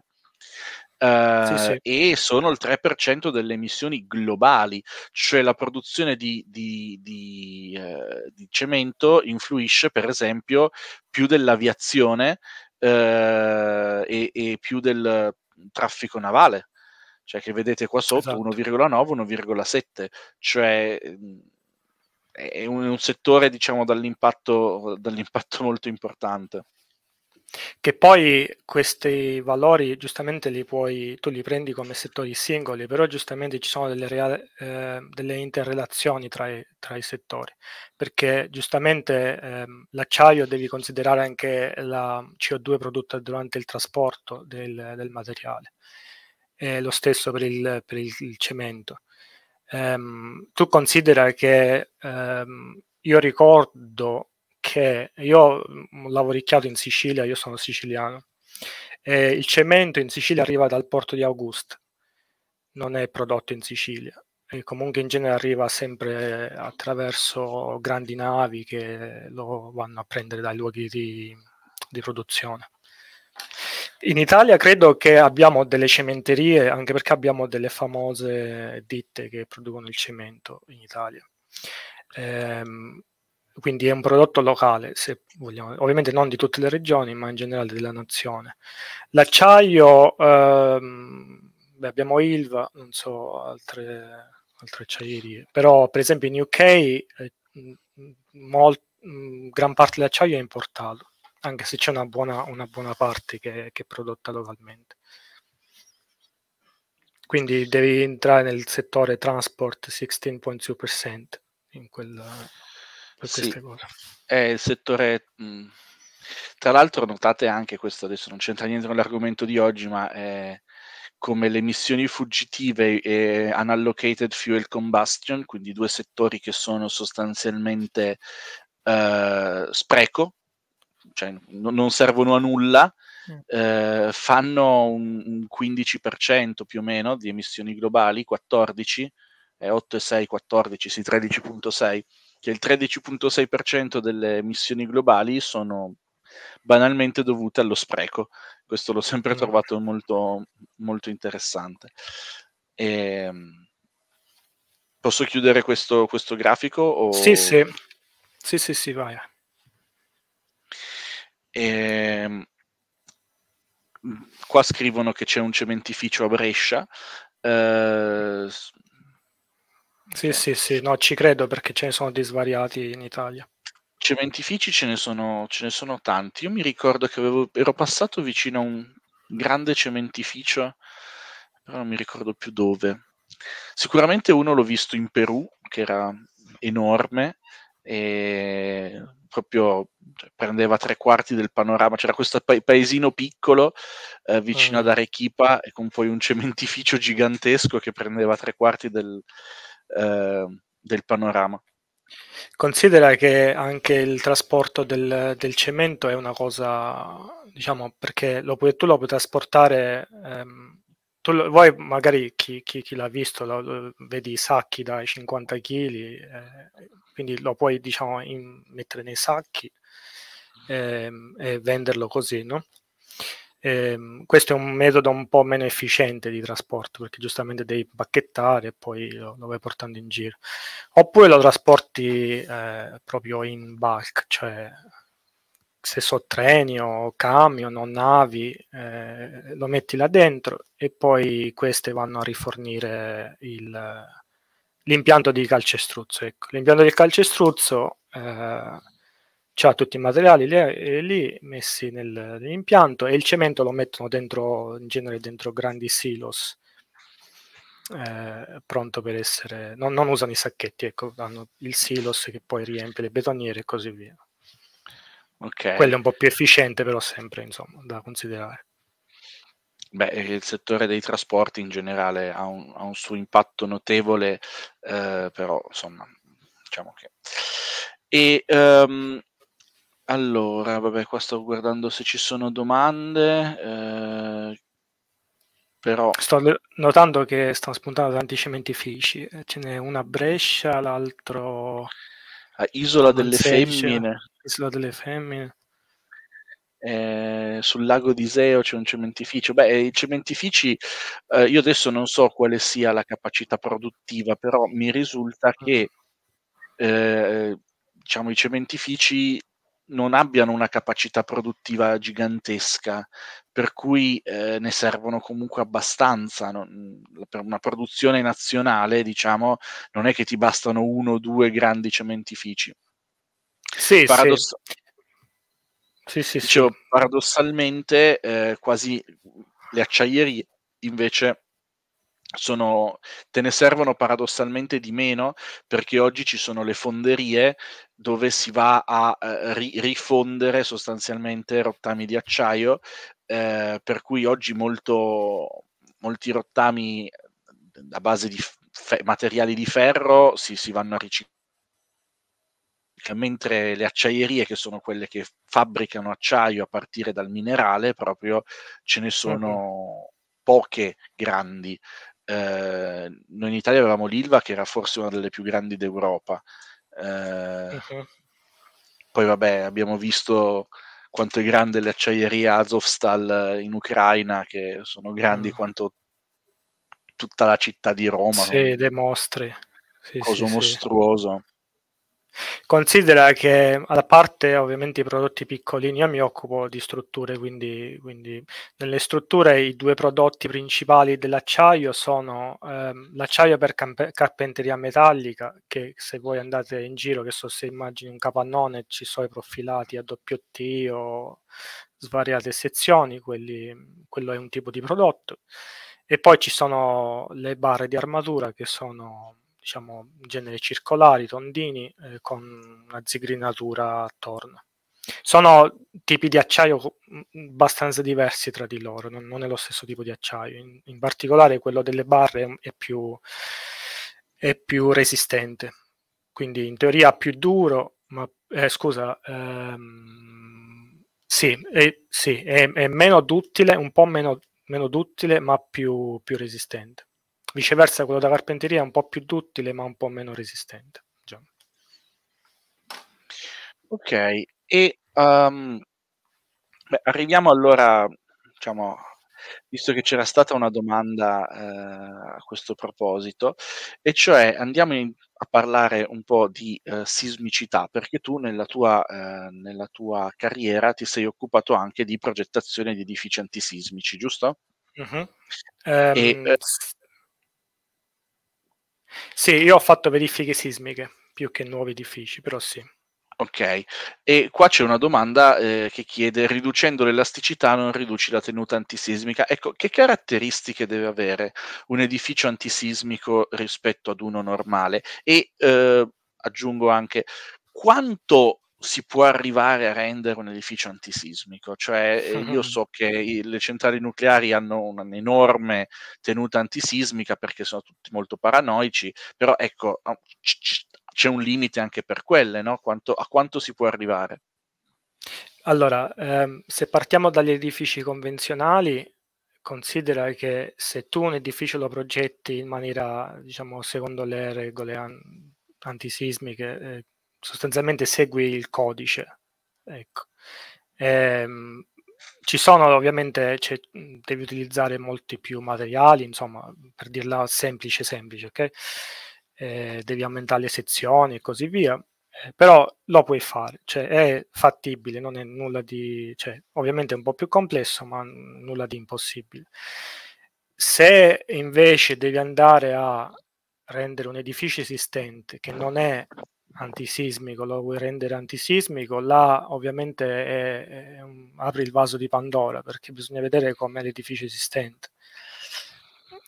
Uh, sì, sì. e sono il 3% delle emissioni globali, cioè la produzione di, di, di, uh, di cemento influisce per esempio più dell'aviazione uh, e, e, più del traffico navale, cioè che vedete qua sotto esatto. 1,9, 1,7, cioè mhmm, è un, un settore diciamo dall'impatto, dall'impatto molto importante. Che poi questi valori giustamente li puoi, tu li prendi come settori singoli, però giustamente ci sono delle, reale, eh, delle interrelazioni tra i, tra i, settori, perché giustamente eh, l'acciaio devi considerare anche la CO2 prodotta durante il trasporto del, del materiale, e lo stesso per il, per il, il cemento. Um, tu considera che um, io ricordo che io ho lavoricchiato in Sicilia, io sono siciliano, e il cemento in Sicilia arriva dal porto di Augusta, non è prodotto in Sicilia. E comunque in genere arriva sempre attraverso grandi navi che lo vanno a prendere dai luoghi di, di produzione. In Italia credo che abbiamo delle cementerie, anche perché abbiamo delle famose ditte che producono il cemento in Italia. Ehm, quindi è un prodotto locale, se vogliamo, ovviamente non di tutte le regioni, ma in generale della nazione. L'acciaio, ehm, beh, abbiamo Ilva, non so, altre, altre acciaierie, però per esempio in UK eh, molt, gran parte dell'acciaio è importato, anche se c'è una buona, una buona parte che, che è prodotta localmente. Quindi devi entrare nel settore transport 16.2% in quel per sì, queste cose. È il settore... Mh, tra l'altro notate anche questo, adesso non c'entra niente con l'argomento di oggi, ma è come le emissioni fuggitive e unallocated fuel combustion, quindi due settori che sono sostanzialmente uh, spreco, cioè n- non servono a nulla, uh, fanno un, un, 15% più o meno di emissioni globali, 14, è 8,6, 14, sì, 13,6 che il 13.6% delle emissioni globali sono banalmente dovute allo spreco. Questo l'ho sempre mm. trovato molto, molto interessante. E, ehm, posso chiudere questo, questo grafico? O... Sì, sì. Sì, sì, sì, vai. E, ehm, qua scrivono che c'è un cementificio a Brescia. Eh, sì, sì, sì, no, ci credo perché ce ne sono di svariati in Italia. Cementifici ce ne sono, ce ne sono tanti. Io mi ricordo che avevo, ero passato vicino a un grande cementificio, però non mi ricordo più dove. Sicuramente uno l'ho visto in Perù, che era enorme, e proprio cioè, prendeva tre quarti del panorama. C'era questo pa- paesino piccolo eh, vicino uh. ad Arequipa e con poi un cementificio gigantesco che prendeva tre quarti del, eh, del panorama. Considera che anche il trasporto del, del, cemento è una cosa, diciamo, perché lo puoi, tu lo puoi trasportare ehm, tu lo, voi magari chi, chi, chi l'ha visto lo, lo, vedi i sacchi dai 50 kg, eh, quindi lo puoi diciamo in, mettere nei sacchi eh, e venderlo così, no? Eh, questo è un metodo un po' meno efficiente di trasporto perché giustamente devi pacchettare e poi lo, lo vai portando in giro. Oppure lo trasporti eh, proprio in bulk, cioè se so treni o camion o navi, eh, lo metti là dentro e poi queste vanno a rifornire il, l'impianto di calcestruzzo. Ecco. L'impianto del calcestruzzo eh, ha tutti i materiali lì, lì messi nel, nell'impianto e il cemento lo mettono dentro, in genere dentro grandi silos. Eh, pronto per essere non, non usano i sacchetti ecco hanno il silos che poi riempie le betoniere e così via Okay. Quello è un po' più efficiente, però sempre insomma, da considerare. Beh, il settore dei trasporti in generale ha un, ha un suo impatto notevole, eh, però insomma, diciamo che... E um, allora, vabbè, qua sto guardando se ci sono domande, eh, però... Sto notando che stanno spuntando tanti cementifici, ce n'è una a Brescia, l'altro... A Isola delle Femmine. Isola delle Femmine. Eh, sul lago di Iseo c'è un cementificio. Beh, i cementifici, eh, io adesso non so quale sia la capacità produttiva, però mi risulta che eh, diciamo, i cementifici non abbiano una capacità produttiva gigantesca, per cui eh, ne servono comunque abbastanza. Non, per una produzione nazionale, diciamo, non è che ti bastano uno o due grandi cementifici. Sì, Paradoss- sì. sì, Dicevo, sì. paradossalmente eh, quasi le acciaierie invece sono, te ne servono paradossalmente di meno perché oggi ci sono le fonderie dove si va a eh, ri- rifondere sostanzialmente rottami di acciaio, eh, per cui oggi molto, molti rottami a base di fe- materiali di ferro si, si vanno a riciclare mentre le acciaierie, che sono quelle che fabbricano acciaio a partire dal minerale, proprio ce ne sono uh-huh. poche grandi. Eh, noi in Italia avevamo l'Ilva, che era forse una delle più grandi d'Europa. Eh, uh-huh. Poi, vabbè, abbiamo visto quanto è grande le acciaierie Azovstal in Ucraina, che sono grandi uh-huh. quanto tutta la città di Roma. Sì, le mostre. Sì, coso sì, mostruoso. Considera che a parte ovviamente i prodotti piccolini, io mi occupo di strutture, quindi, quindi nelle strutture i due prodotti principali dell'acciaio sono ehm, l'acciaio per camp- carpenteria metallica, che se voi andate in giro, che so se immagini un capannone, ci sono i profilati a doppio T o svariate sezioni, quelli, quello è un tipo di prodotto. E poi ci sono le barre di armatura che sono diciamo, genere circolari, tondini, eh, con una zigrinatura attorno. Sono tipi di acciaio abbastanza diversi tra di loro, non, non è lo stesso tipo di acciaio. In, in particolare quello delle barre è più, è più, resistente, quindi in teoria più duro, ma eh, scusa, ehm, sì, è, sì è, è, meno duttile, un po' meno, meno duttile, ma più, più resistente. Viceversa, quello da carpenteria è un po' più duttile, ma un po' meno resistente. Diciamo. Ok, e um, beh, arriviamo allora, diciamo, visto che c'era stata una domanda eh, a questo proposito, e cioè andiamo in, a parlare un po' di eh, sismicità, perché tu nella tua, eh, nella tua, carriera ti sei occupato anche di progettazione di edifici antisismici, giusto? Uh-huh. Um, e, sì, io ho fatto verifiche sismiche più che nuovi edifici, però sì. Ok, e qua c'è una domanda eh, che chiede, riducendo l'elasticità non riduci la tenuta antisismica. Ecco, che caratteristiche deve avere un edificio antisismico rispetto ad uno normale? E eh, aggiungo anche, quanto si può arrivare a rendere un edificio antisismico. Cioè, eh, io so che i, le centrali nucleari hanno un'enorme tenuta antisismica perché sono tutti molto paranoici, però ecco, c'è un limite anche per quelle, no? Quanto, a quanto si può arrivare? Allora, ehm, se partiamo dagli edifici convenzionali, considera che se tu un edificio lo progetti in maniera, diciamo, secondo le regole an- antisismiche, eh, sostanzialmente segui il codice. Ecco. Ehm, ci sono ovviamente, cioè, devi utilizzare molti più materiali, insomma, per dirla semplice, semplice, ok? Eh, devi aumentare le sezioni e così via, eh, però lo puoi fare, cioè è fattibile, non è nulla di, cioè, ovviamente è un po' più complesso, ma nulla di impossibile. Se invece devi andare a rendere un edificio esistente che non è antisismico, lo vuoi rendere antisismico, là ovviamente è, è un, apri il vaso di Pandora perché bisogna vedere com'è l'edificio esistente.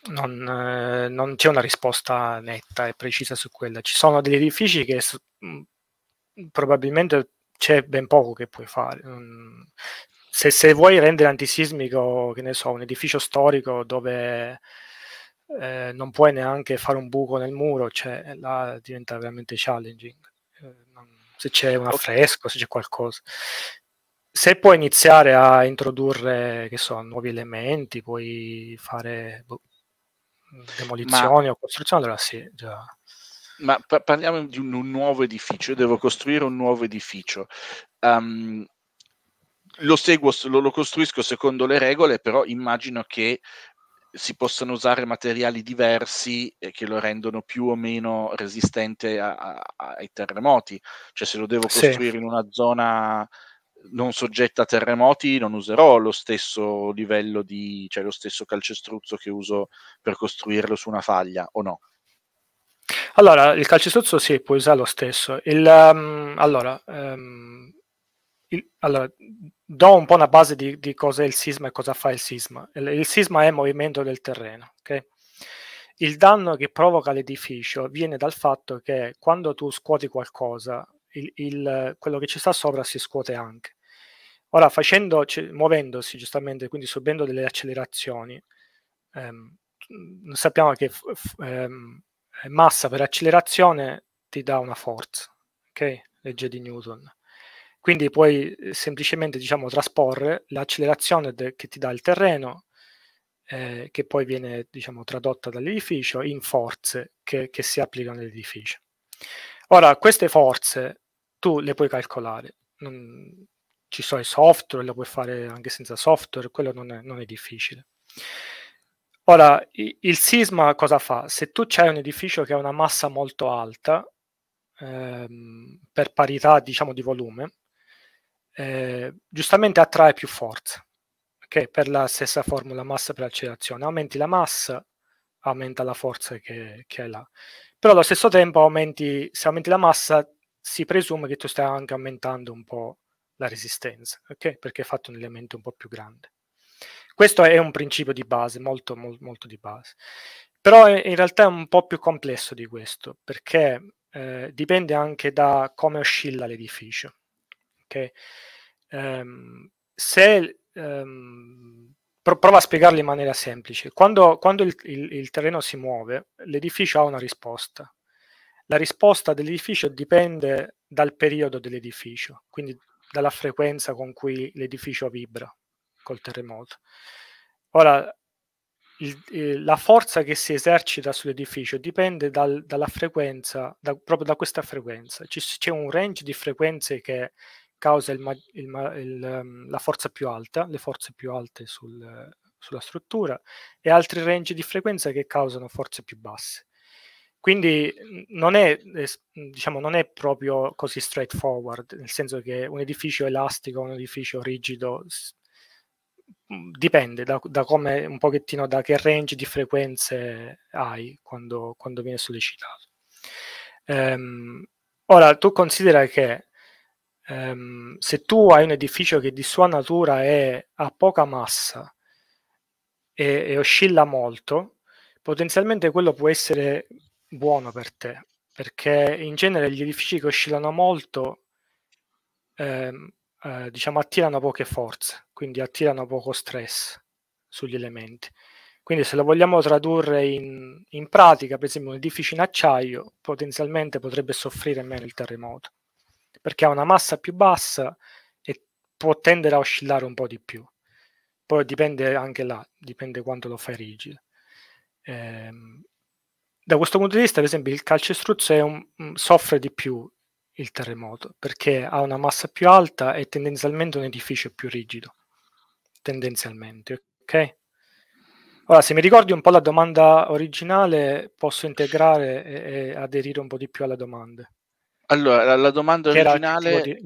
Non, eh, non, c'è una risposta netta e precisa su quella. Ci sono degli edifici che mh, probabilmente c'è ben poco che puoi fare. Se, se, vuoi rendere antisismico, che ne so, un edificio storico dove eh, non puoi neanche fare un buco nel muro, cioè là diventa veramente challenging. Eh, se c'è un affresco, se c'è qualcosa. Se puoi iniziare a introdurre, che so, nuovi elementi, puoi fare boh, demolizioni Ma... o costruzioni, allora sì, già. Ma pa- parliamo di un, un, nuovo edificio, io devo costruire un nuovo edificio. Um, lo seguo, lo, lo, costruisco secondo le regole, però immagino che si possano usare materiali diversi e che lo rendono più o meno resistente a, a, ai terremoti. Cioè, se lo devo costruire sì. in una zona non soggetta a terremoti, non userò lo stesso livello di, cioè lo stesso calcestruzzo che uso per costruirlo su una faglia, o no? Allora, il calcestruzzo sì, puoi usare lo stesso. Il, um, allora, um, il, allora, do un po' una base di, di cos'è il sisma e cosa fa il sisma. Il, il sisma è movimento del terreno. Okay? Il danno che provoca l'edificio viene dal fatto che quando tu scuoti qualcosa, il, il, quello che ci sta sopra si scuote anche. Ora, facendo, muovendosi giustamente, quindi subendo delle accelerazioni, ehm, sappiamo che ehm, massa per accelerazione ti dà una forza, ok? Legge di Newton. Quindi puoi eh, semplicemente diciamo, trasporre l'accelerazione che ti dà il terreno, eh, che poi viene diciamo, tradotta dall'edificio, in forze che, che si applicano all'edificio. Ora, queste forze tu le puoi calcolare. Non, ci sono i software, lo puoi fare anche senza software, quello non è, non è difficile. Ora, il sisma cosa fa? Se tu c'hai un edificio che ha una massa molto alta, ehm, per parità diciamo di volume, eh, giustamente attrae più forza, okay? per la stessa formula massa per accelerazione. Aumenti la massa, aumenta la forza che, che è là. Però allo stesso tempo aumenti, se aumenti la massa si presume che tu stai anche aumentando un po' la resistenza, okay? perché hai fatto un elemento un po' più grande. Questo è un principio di base, molto, molto, molto di base. Però in realtà è un po' più complesso di questo, perché eh, dipende anche da come oscilla l'edificio. Okay? Um, se um, prova a spiegarlo in maniera semplice. Quando, quando il, il, il, terreno si muove, l'edificio ha una risposta. La risposta dell'edificio dipende dal periodo dell'edificio, quindi dalla frequenza con cui l'edificio vibra col terremoto. Ora, il, la forza che si esercita sull'edificio dipende dal, dalla frequenza, da, proprio da questa frequenza. C'è un range di frequenze che causa il, il, il, ehm, la forza più alta, le forze più alte sul, sulla struttura, e altri range di frequenza che causano forze più basse. Quindi non è, diciamo, non è proprio così straightforward, nel senso che un edificio elastico, un edificio rigido, dipende da, da, come un pochettino da che range di frequenze hai quando, quando viene sollecitato. Um, ora tu considera che um, se tu hai un edificio che di sua natura è, ha poca massa e, e oscilla molto, potenzialmente quello può essere buono per te, perché in genere gli edifici che oscillano molto ehm, eh, diciamo attirano poche forze, quindi attirano poco stress sugli elementi. Quindi se lo vogliamo tradurre in, in pratica, per esempio un edificio in acciaio potenzialmente potrebbe soffrire meno il terremoto, perché ha una massa più bassa e può tendere a oscillare un po' di più. poi dipende anche là, dipende quanto lo fai rigido. Eh, da questo punto di vista, ad esempio, il calcestruzzo un, soffre di più il terremoto perché ha una massa più alta e tendenzialmente un edificio più rigido. Tendenzialmente, ok? Ora, se mi ricordi un po' la domanda originale, posso integrare e, e aderire un po' di più alla domanda. Allora, la, la domanda originale era, di...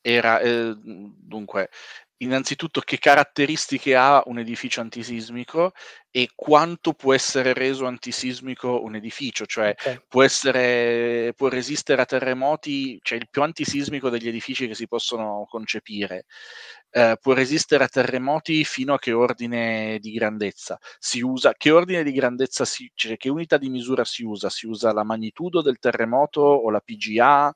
era eh, dunque, innanzitutto che caratteristiche ha un edificio antisismico e quanto può essere reso antisismico un edificio, cioè okay. può, essere, può resistere a terremoti, cioè il più antisismico degli edifici che si possono concepire, eh, può resistere a terremoti fino a che ordine di grandezza si usa, che ordine di grandezza si, cioè che unità di misura si usa? Si usa la magnitudo del terremoto o la PGA?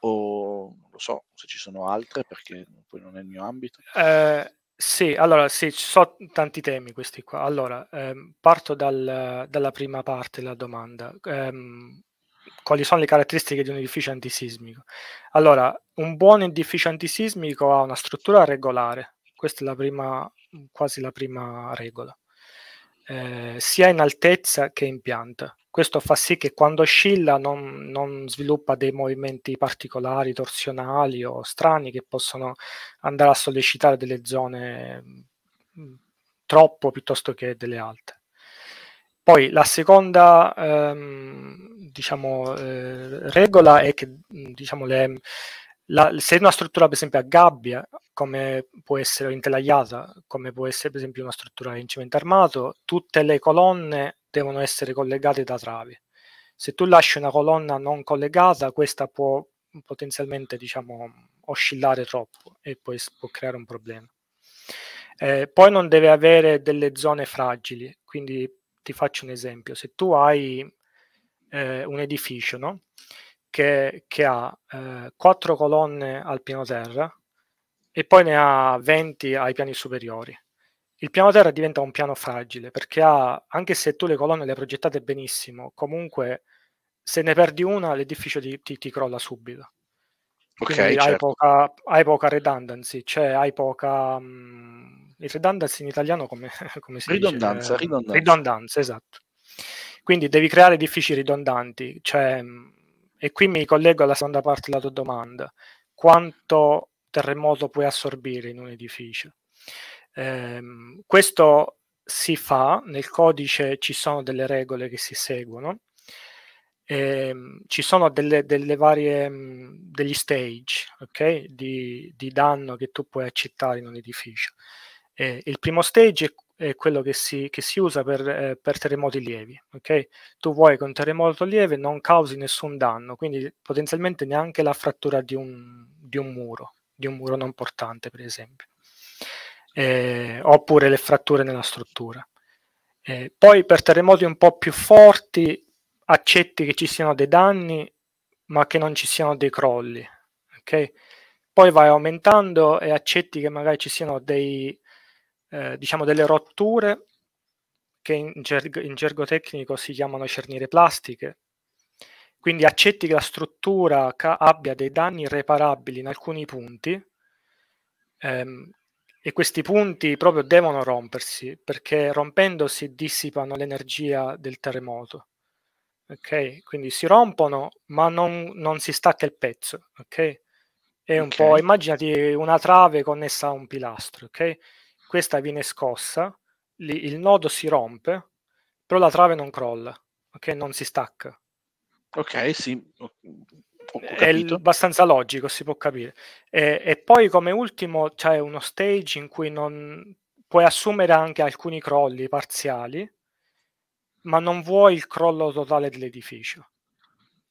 o non lo so se ci sono altre perché poi non è il mio ambito. Eh, sì, allora sì, ci sono tanti temi questi qua. Allora, ehm, parto dal, dalla prima parte della domanda. Ehm, quali sono le caratteristiche di un edificio antisismico? Allora, un buon edificio antisismico ha una struttura regolare, questa è la prima, quasi la prima regola, eh, sia in altezza che in pianta. Questo fa sì che quando oscilla non, non, sviluppa dei movimenti particolari, torsionali o strani che possono andare a sollecitare delle zone mm, troppo piuttosto che delle altre. Poi la seconda ehm, diciamo, eh, regola è che diciamo, le, la, se una struttura per esempio a gabbia, come può essere intelaiata, come può essere per esempio una struttura in cemento armato, tutte le colonne devono essere collegate da travi. Se tu lasci una colonna non collegata, questa può potenzialmente diciamo, oscillare troppo e poi può creare un problema. Eh, poi non deve avere delle zone fragili, quindi ti faccio un esempio. Se tu hai eh, un edificio no? che, che, ha eh, quattro colonne al piano terra e poi ne ha 20 ai piani superiori, il piano terra diventa un piano fragile perché ha, anche se tu le colonne le progettate benissimo, comunque se ne perdi una l'edificio ti, ti, ti crolla subito. Quindi okay, hai, certo. poca, hai, poca, redundancy, cioè hai poca... Um, il redundancy in italiano come, come si ridondanza, dice? Ridondanza. Ridondanza, esatto. Quindi devi creare edifici ridondanti, cioè, e qui mi collego alla seconda parte della tua domanda. Quanto terremoto puoi assorbire in un edificio? Eh, questo si fa, nel codice ci sono delle regole che si seguono, eh, ci sono delle, delle varie, degli stage okay, di, di, danno che tu puoi accettare in un edificio. Eh, il primo stage è, è quello che si, che si usa per, eh, per, terremoti lievi. Okay? Tu vuoi che un terremoto lieve non causi nessun danno, quindi potenzialmente neanche la frattura di un, di un muro, di un muro non portante, per esempio eh, oppure le fratture nella struttura. Eh, poi per terremoti un po' più forti accetti che ci siano dei danni ma che non ci siano dei crolli. Okay? Poi vai aumentando e accetti che magari ci siano dei, eh, diciamo delle rotture che in gergo, in gergo tecnico si chiamano cerniere plastiche. Quindi accetti che la struttura ca- abbia dei danni irreparabili in alcuni punti, ehm, e questi punti proprio devono rompersi perché rompendosi dissipano l'energia del terremoto. Ok, quindi si rompono, ma non, non si stacca il pezzo. Ok, è un okay. po' immaginati una trave connessa a un pilastro. Ok, questa viene scossa, li, il nodo si rompe, però la trave non crolla. Ok, non si stacca. Ok, sì, è abbastanza logico, si può capire. E, e, poi come ultimo c'è uno stage in cui non puoi assumere anche alcuni crolli parziali, ma non vuoi il crollo totale dell'edificio.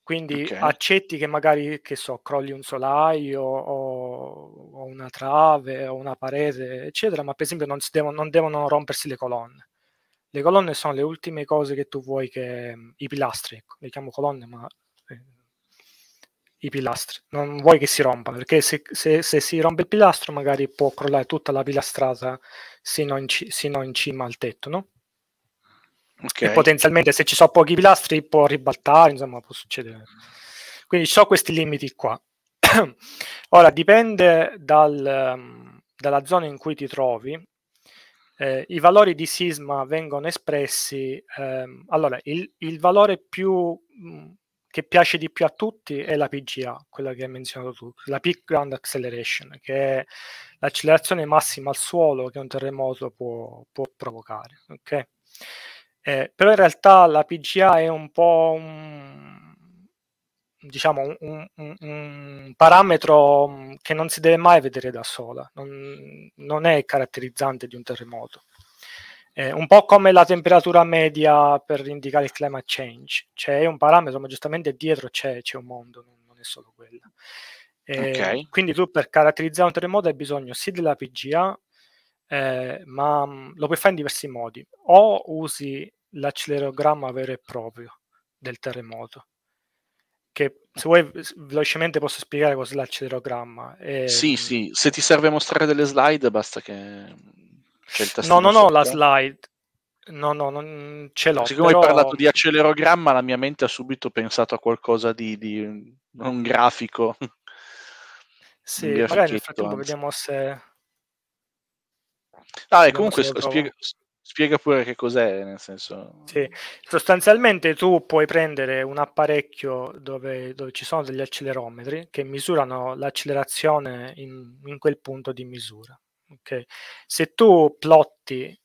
Quindi okay. accetti che magari, che so, crolli un solaio o, o, una trave o una parete, eccetera, ma per esempio non, devono, non devono rompersi le colonne. Le colonne sono le ultime cose che tu vuoi che... i pilastri, ecco, le chiamo colonne, ma eh, i pilastri, non vuoi che si rompa, perché se, se, se, si rompe il pilastro magari può crollare tutta la pilastrata sino in, sino in cima al tetto, no? Okay. E potenzialmente se ci sono pochi pilastri può ribaltare, insomma può succedere. Quindi ci sono questi limiti qua. Ora dipende dal, dalla zona in cui ti trovi, Eh, I valori di sisma vengono espressi, ehm, allora il, il, valore più mh, che piace di più a tutti è la PGA, quella che hai menzionato tu, la Peak Ground Acceleration, che è l'accelerazione massima al suolo che un terremoto può, può provocare. Okay? Eh, però in realtà la PGA è un po' un, diciamo, un, un, un, parametro che non si deve mai vedere da sola, non, non è caratterizzante di un terremoto. È un po' come la temperatura media per indicare il climate change, cioè è un parametro, ma giustamente dietro c'è, c'è un mondo, non è solo quella. Okay. Quindi tu per caratterizzare un terremoto hai bisogno sì della PGA, eh, ma mm, lo puoi fare in diversi modi. O usi l'accelerogramma vero e proprio del terremoto, che se vuoi velocemente posso spiegare cos'è l'accelerogramma. E, sì, mm, sì, se ti serve mostrare delle slide basta che c'è il No, non ho la slide. No, no, non ce l'ho. Siccome però... hai parlato di accelerogramma, la mia mente ha subito pensato a qualcosa di, di un grafico. Sì, magari nel frattempo anzi. vediamo se... Ah, e comunque spiega, spiega, pure che cos'è, nel senso... Sì, sostanzialmente tu puoi prendere un apparecchio dove, dove ci sono degli accelerometri che misurano l'accelerazione in, in quel punto di misura. Okay? Se tu plotti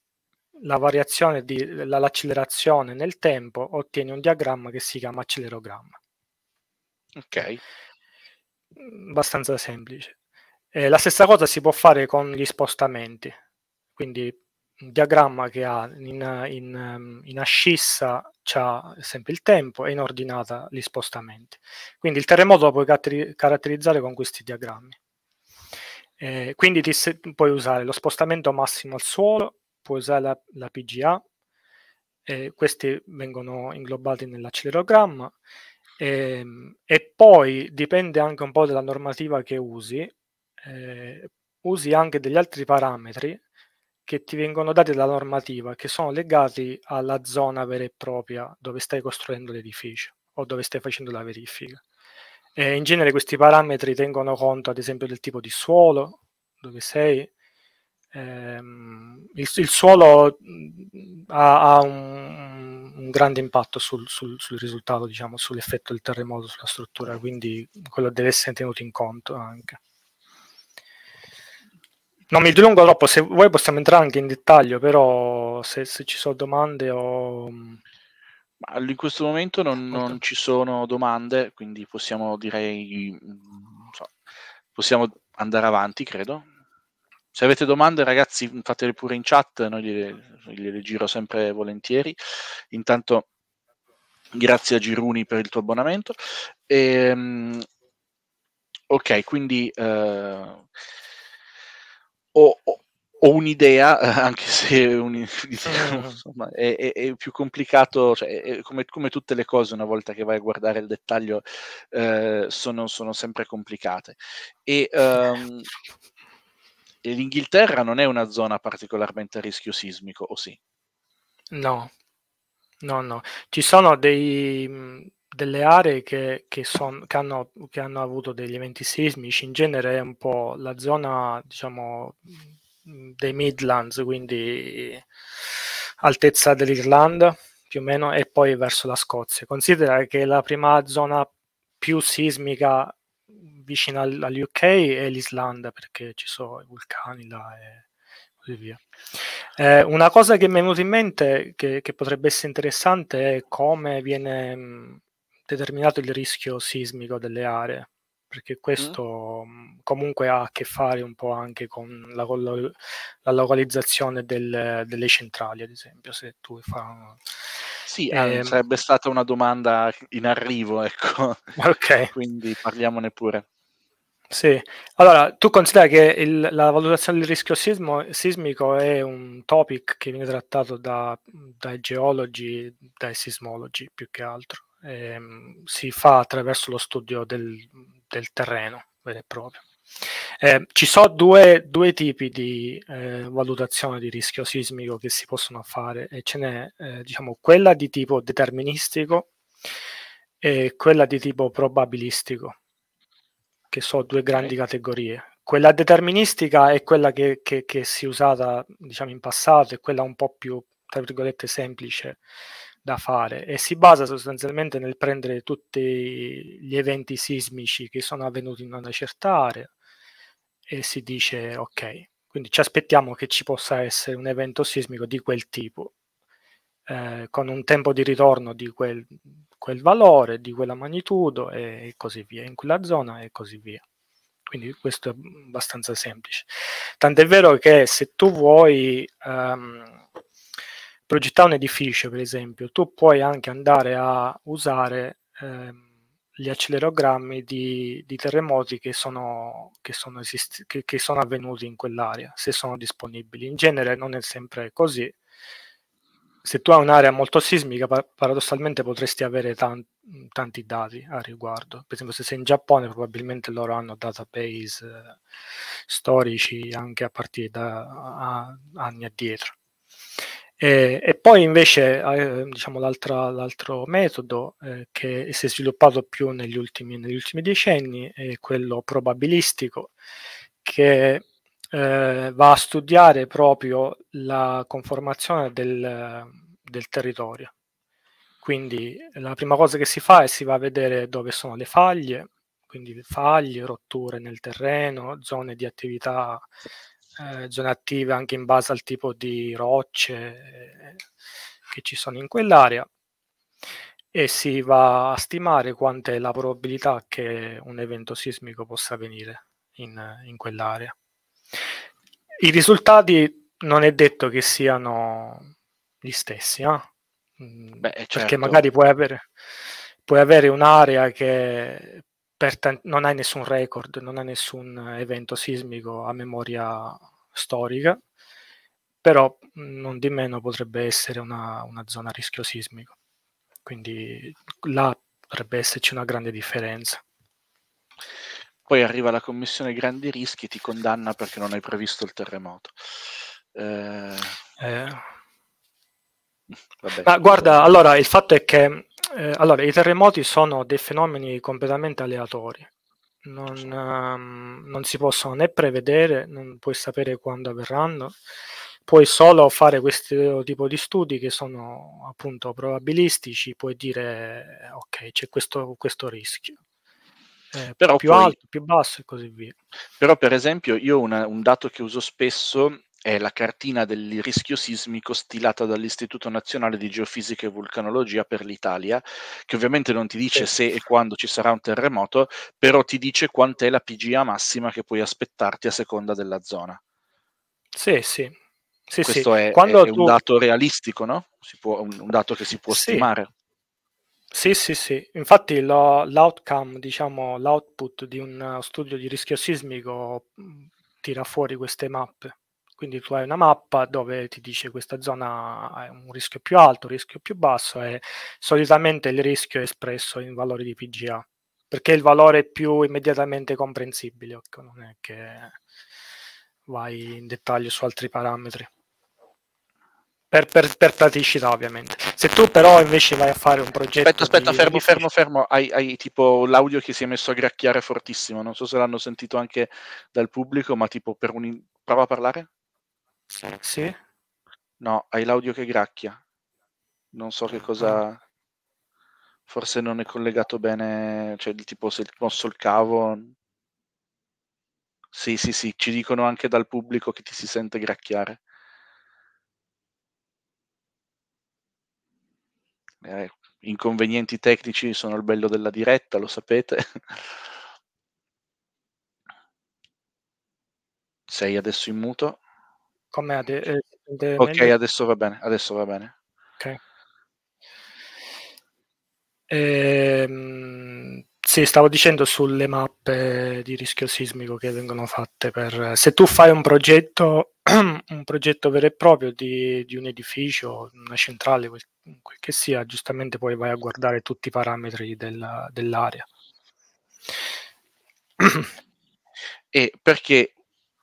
la variazione dell'accelerazione nel tempo, ottieni un diagramma che si chiama accelerogramma. Ok abbastanza semplice. Eh, la stessa cosa si può fare con gli spostamenti, quindi diagramma che ha in, in, ehm, in ascissa c'ha sempre il tempo e in ordinata gli spostamenti. Quindi il terremoto lo puoi caratterizzare con questi diagrammi. Eh, quindi ti, puoi usare lo spostamento massimo al suolo, puoi usare la, la PGA, eh, questi vengono inglobati nell'accelerogramma e, ehm, e, poi dipende anche un po' dalla normativa che usi, eh, usi anche degli altri parametri che ti vengono dati dalla normativa, che sono legati alla zona vera e propria dove stai costruendo l'edificio o dove stai facendo la verifica. E in genere questi parametri tengono conto ad esempio del tipo di suolo, dove sei, ehm, il, il, suolo ha, ha un, un, grande impatto sul, sul, sul, risultato, diciamo, sull'effetto del terremoto sulla struttura, quindi quello deve essere tenuto in conto anche. Non mi dilungo troppo, se vuoi possiamo entrare anche in dettaglio, però se, se ci sono domande o... In questo momento non, non, ci sono domande, quindi possiamo direi possiamo andare avanti, credo. Se avete domande, ragazzi, fatele pure in chat, noi gliele, gliele giro sempre volentieri. Intanto, grazie a Giruni per il tuo abbonamento. E, ehm, ok, quindi uh, ho, ho, un'idea, anche se un, diciamo, insomma, è, è, è, più complicato, cioè, come, come, tutte le cose, una volta che vai a guardare il dettaglio, uh, sono, sono, sempre complicate. E um, e l'Inghilterra non è una zona particolarmente a rischio sismico, o sì? No, no, no. Ci sono dei, delle aree che, che, son, che, hanno, che hanno avuto degli eventi sismici, in genere è un po' la zona, diciamo, dei Midlands, quindi altezza dell'Irlanda più o meno, e poi verso la Scozia. Considera che la prima zona più sismica vicino all'UK è l'Islanda perché ci sono i vulcani là e così via. Eh, una cosa che mi è venuta in mente che, che potrebbe essere interessante è come viene determinato il rischio sismico delle aree perché questo mm. comunque ha a che fare un po' anche con la, la localizzazione del, delle centrali, ad esempio, se tu fai... Sì, eh, sarebbe stata una domanda in arrivo, ecco. Ok. Quindi parliamone pure. Sì, allora tu considera che il, la valutazione del rischio sismo, sismico è un topic che viene trattato da, dai geologi, dai sismologi più che altro. Ehm, si fa attraverso lo studio del, del terreno vero e proprio. Eh, ci sono due, due, tipi di eh, valutazione di rischio sismico che si possono fare e ce n'è eh, diciamo, quella di tipo deterministico e quella di tipo probabilistico che sono due grandi categorie. quella deterministica è quella che, che, che si è usata diciamo, in passato, è quella un po' più, tra virgolette, semplice da fare e si basa sostanzialmente nel prendere tutti gli eventi sismici che sono avvenuti in una certa area e si dice ok, quindi ci aspettiamo che ci possa essere un evento sismico di quel tipo, eh, con un tempo di ritorno di quel, quel, valore, di quella magnitudo e così via, in quella zona e così via. Quindi questo è abbastanza semplice. Tant'è vero che se tu vuoi um, progettare un edificio, per esempio, tu puoi anche andare a usare um, gli accelerogrammi di, di terremoti che sono, che, sono esist- che, che sono avvenuti in quell'area, se sono disponibili. In genere non è sempre così. Se tu hai un'area molto sismica, paradossalmente potresti avere tan- tanti dati a riguardo. Per esempio, se sei in Giappone, probabilmente loro hanno database eh, storici anche a partire da anni addietro. E, e poi invece eh, diciamo l'altro metodo eh, che si è sviluppato più negli ultimi, negli ultimi decenni è quello probabilistico che eh, va a studiare proprio la conformazione del, del territorio. Quindi la prima cosa che si fa è si va a vedere dove sono le faglie, quindi faglie, rotture nel terreno, zone di attività eh, zone attive anche in base al tipo di rocce eh, che ci sono in quell'area e si va a stimare quanta è la probabilità che un evento sismico possa avvenire in, in quell'area. I risultati non è detto che siano gli stessi, eh? Beh, certo. perché magari puoi avere, puoi avere un'area che non hai nessun record, non hai nessun evento sismico a memoria storica, però non di meno potrebbe essere una, una zona a rischio sismico. Quindi là potrebbe esserci una grande differenza. Poi arriva la commissione grandi rischi e ti condanna perché non hai previsto il terremoto. Eh... Eh. Vabbè, Ma guarda, allora il fatto è che eh, allora, i terremoti sono dei fenomeni completamente aleatori, non, um, non, si possono né prevedere, non puoi sapere quando avverranno, puoi solo fare questo tipo di studi che sono appunto probabilistici, puoi dire ok, c'è questo, questo rischio. Eh, però più poi, alto, più basso e così via. Però per esempio io una, un dato che uso spesso è la cartina del rischio sismico stilata dall'Istituto Nazionale di Geofisica e Vulcanologia per l'Italia, che ovviamente non ti dice se e quando ci sarà un terremoto, però ti dice quant'è la PGA massima che puoi aspettarti a seconda della zona. Sì, sì. sì Questo sì. È, è, è tu... un dato realistico, no? Può, un, un, dato che si può sì. stimare. Sì, sì, sì. Infatti lo, l'outcome, diciamo, l'output di un studio di rischio sismico tira fuori queste mappe. Quindi tu hai una mappa dove ti dice questa zona ha un rischio più alto, un rischio più basso e solitamente il rischio è espresso in valori di PGA, perché è il valore più immediatamente comprensibile, ecco, non è che vai in dettaglio su altri parametri. Per, per, per, praticità ovviamente. Se tu però invece vai a fare un progetto... Aspetta, aspetta, fermo, fermo, fermo. Hai, hai, tipo l'audio che si è messo a gracchiare fortissimo. Non so se l'hanno sentito anche dal pubblico, ma tipo per un... Prova a parlare? Sì? No, hai l'audio che gracchia. Non so che ah. cosa... Forse non è collegato bene, cioè tipo se mosso il cavo... Sì, sì, sì, ci dicono anche dal pubblico che ti si sente gracchiare. Eh, inconvenienti tecnici sono il bello della diretta, lo sapete. Sei adesso in muto? Come ade- eh, ok, meglio? adesso va bene, adesso va bene. Ok. Ehm, sì, stavo dicendo sulle mappe di rischio sismico che vengono fatte per... Se tu fai un progetto, un progetto vero e proprio di, di un edificio, una centrale, quel, quel, che sia, giustamente poi vai a guardare tutti i parametri della, dell'area. E perché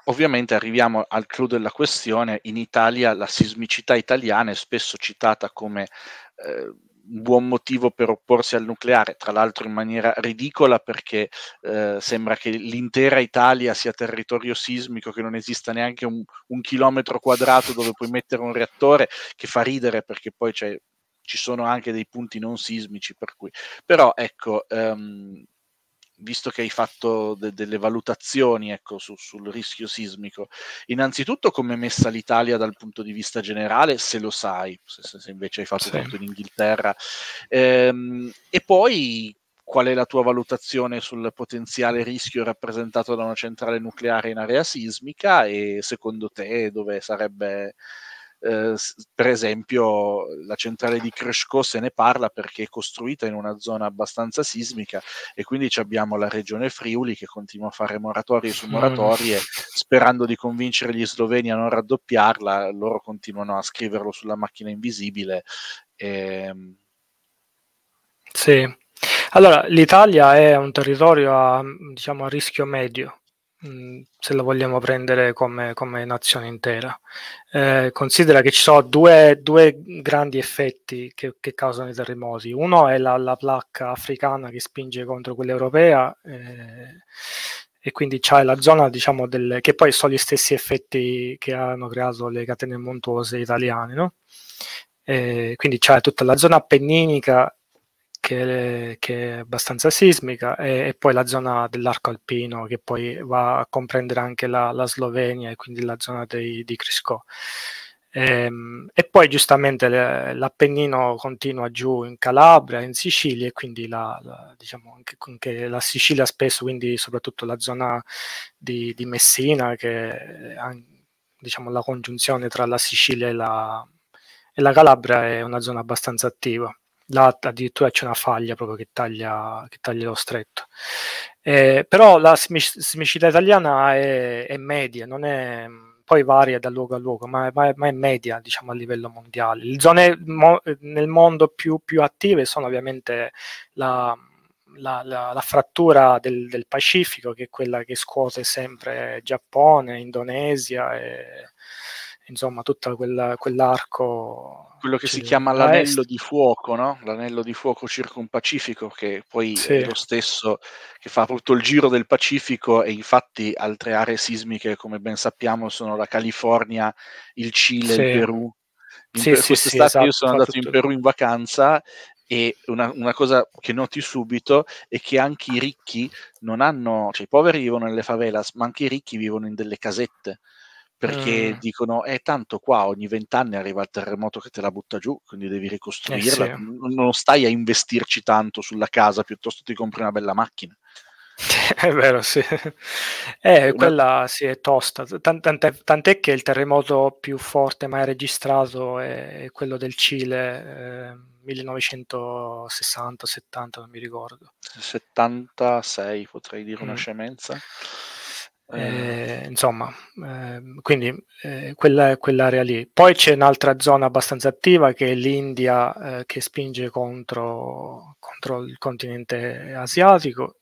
ovviamente arriviamo al clou della questione, in Italia la sismicità italiana è spesso citata come eh, buon motivo per opporsi al nucleare, tra l'altro in maniera ridicola perché eh, sembra che l'intera Italia sia territorio sismico, che non esista neanche un, un, chilometro quadrato dove puoi mettere un reattore, che fa ridere perché poi ci sono anche dei punti non sismici, per cui... però ecco, um, visto che hai fatto de- delle valutazioni ecco, su- sul rischio sismico, innanzitutto come è messa l'Italia dal punto di vista generale, se lo sai, se, se invece hai fatto sì. tutto in Inghilterra, ehm, e poi qual è la tua valutazione sul potenziale rischio rappresentato da una centrale nucleare in area sismica e secondo te dove sarebbe eh, per esempio la centrale di Kreshko se ne parla perché è costruita in una zona abbastanza sismica e quindi abbiamo la regione Friuli che continua a fare moratorie su moratorie sperando di convincere gli sloveni a non raddoppiarla, loro continuano a scriverlo sulla macchina invisibile. E... Ehm, sì, allora l'Italia è un territorio a, diciamo, a rischio medio. Mm, se lo vogliamo prendere come, come nazione intera. Eh, considera che ci sono due, due grandi effetti che, che, causano i terremoti. Uno è la, la, placca africana che spinge contro quella europea eh, e quindi c'è la zona, diciamo, del, che poi sono gli stessi effetti che hanno creato le catene montuose italiane, no? Eh, quindi c'è tutta la zona appenninica che, che, è abbastanza sismica, e, e, poi la zona dell'arco alpino che poi va a comprendere anche la, la Slovenia e quindi la zona dei, di Crisco. E, ehm, e, poi giustamente l'Appennino continua giù in Calabria, in Sicilia e quindi la, la, diciamo anche, anche, la Sicilia spesso, quindi soprattutto la zona di, di Messina che è diciamo, la congiunzione tra la Sicilia e la, e la Calabria è una zona abbastanza attiva là addirittura c'è una faglia proprio che taglia, che taglia lo stretto. Eh, però la sismicità italiana è, è, media, non è, poi varia da luogo a luogo, ma, ma, ma è media diciamo, a livello mondiale. Le zone mo, nel mondo più, più, attive sono ovviamente la, la, la, la frattura del, del, Pacifico, che è quella che scuote sempre Giappone, Indonesia e insomma tutto quella, quell'arco. Quello che si chiama l'anello di fuoco, no? L'anello di fuoco circumpacifico, che poi sì. è lo stesso che fa tutto il giro del Pacifico e infatti altre aree sismiche, come ben sappiamo, sono la California, il Cile, sì. il Perù. In sì, per, sì, quest'estate esatto, io sono andato tutto. in Perù in vacanza e una, una, cosa che noti subito è che anche i ricchi non hanno, cioè i poveri vivono nelle favelas, ma anche i ricchi vivono in delle casette perché mm. dicono, eh tanto qua ogni vent'anni arriva il terremoto che te la butta giù, quindi devi ricostruirla, eh sì. non stai a investirci tanto sulla casa, piuttosto ti compri una bella macchina. È vero, sì. Eh, quella sì, è tosta, tant'è, tant'è, che il terremoto più forte mai registrato è quello del Cile, eh, 1960-70, non mi ricordo. 76, potrei dire una mm. scemenza. Eh, insomma, eh, quindi eh, quella, quell'area lì. Poi c'è un'altra zona abbastanza attiva che è l'India eh, che spinge contro, contro, il continente asiatico.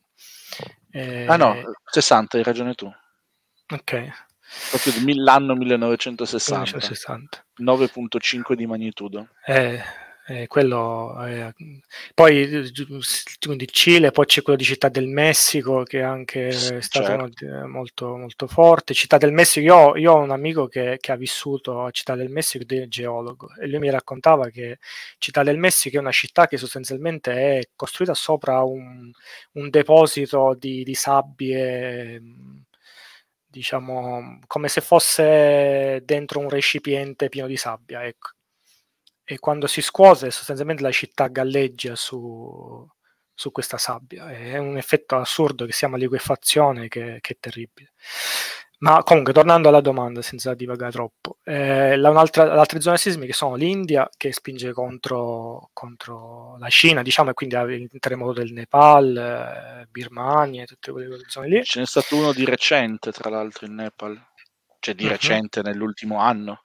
ah no, 60, hai ragione tu. Ok. Proprio l'anno 1960. 1960. 9.5 di magnitudo. Eh, eh, quello, eh, poi quindi Cile, poi c'è quello di Città del Messico che anche è stato certo. molto, molto forte. Città del Messico, io, io ho un amico che, che, ha vissuto a Città del Messico ed è geologo e lui mi raccontava che Città del Messico è una città che sostanzialmente è costruita sopra un, un deposito di, di sabbie diciamo come se fosse dentro un recipiente pieno di sabbia ecco e quando si scuote sostanzialmente la città galleggia su, su questa sabbia. È un effetto assurdo che si chiama liquefazione che, che è terribile. Ma comunque, tornando alla domanda, senza divagare troppo, eh, le altre zone sismiche sono l'India che spinge contro, contro, la Cina, diciamo, e quindi il terremoto del Nepal, eh, Birmania e tutte quelle zone lì. Ce n'è stato uno di recente, tra l'altro, in Nepal, cioè di uh-huh. recente nell'ultimo anno.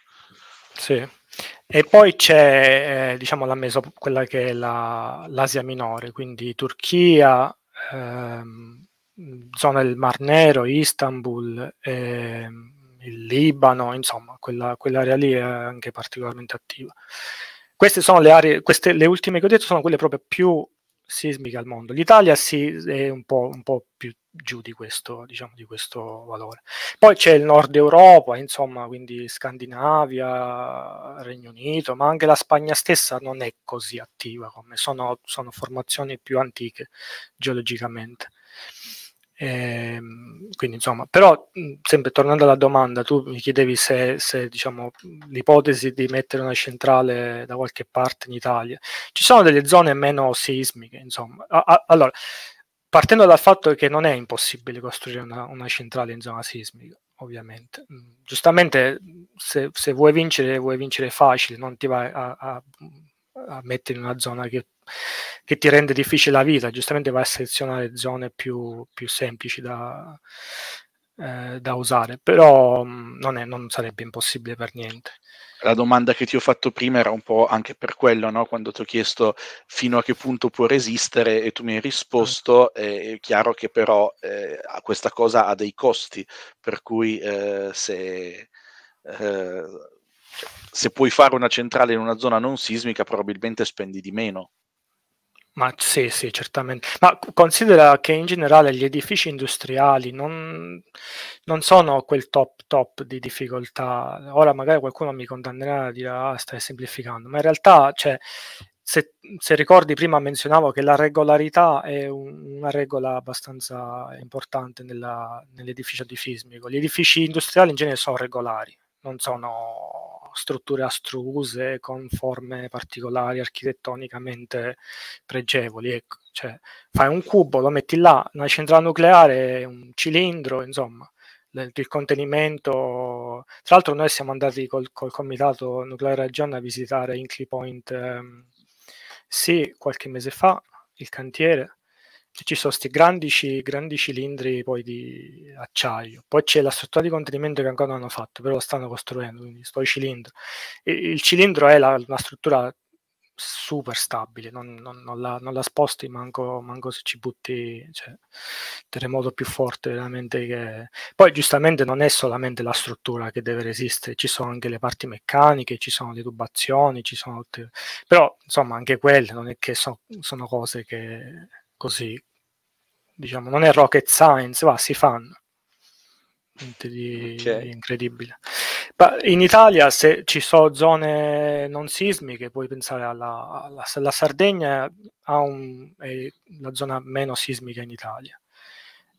Sì. E poi c'è, eh, diciamo, la Meso, quella che è la, l'Asia minore, quindi Turchia, ehm, zona del Mar Nero, Istanbul, ehm, il Libano, insomma, quella, quell'area lì è anche particolarmente attiva. queste sono le aree, queste, le ultime che ho detto sono quelle proprio più sismiche al mondo. L'Italia sì, è un po', un po più giù di questo, diciamo, di questo valore. Poi c'è il nord Europa, insomma, quindi Scandinavia, Regno Unito, ma anche la Spagna stessa non è così attiva come sono, sono formazioni più antiche geologicamente. Eh, quindi insomma, però sempre tornando alla domanda, tu mi chiedevi se, se diciamo, l'ipotesi di mettere una centrale da qualche parte in Italia. Ci sono delle zone meno sismiche, insomma. A, a, allora, partendo dal fatto che non è impossibile costruire una, una centrale in zona sismica, ovviamente. Giustamente, se, se, vuoi vincere, vuoi vincere facile, non ti vai a, a, a mettere in una zona che che ti rende difficile la vita, giustamente vai a selezionare zone più, più semplici da, eh, da, usare, però mm, non, è, non, sarebbe impossibile per niente. La domanda che ti ho fatto prima era un po' anche per quello, no? quando ti ho chiesto fino a che punto può resistere e tu mi hai risposto, mm. è chiaro che però eh, questa cosa ha dei costi, per cui eh, se eh, se puoi fare una centrale in una zona non sismica probabilmente spendi di meno. Ma sì, sì, certamente. Ma considera che in generale gli edifici industriali non, non sono quel top top di difficoltà. Ora magari qualcuno mi condannerà a dire ah, stai semplificando, ma in realtà, cioè, se, se, ricordi prima menzionavo che la regolarità è un, una regola abbastanza importante nella, nell'edificio edifismico. Gli edifici industriali in genere sono regolari, non sono strutture astruse con forme particolari architettonicamente pregevoli. Ecco. Cioè, fai un cubo, lo metti là, una centrale nucleare, un cilindro, insomma, il contenimento. Tra l'altro noi siamo andati col, col Comitato Nucleare Regione a visitare Incly Point ehm, sì, qualche mese fa, il cantiere ci sono questi grandi, grandi, cilindri poi di acciaio, poi c'è la struttura di contenimento che ancora non hanno fatto, però lo stanno costruendo, quindi sto cilindro. E il cilindro è la, una struttura super stabile, non, non, non, la, non la, sposti manco, manco, se ci butti cioè, terremoto più forte veramente che... Poi giustamente non è solamente la struttura che deve resistere, ci sono anche le parti meccaniche, ci sono le tubazioni, ci sono... però insomma anche quelle non è che so, sono cose che così, diciamo, non è rocket science, va, si fanno. Niente di, okay. incredibile. Ma in Italia, se ci sono zone non sismiche, puoi pensare alla, alla, alla Sardegna, un, è la zona meno sismica in Italia.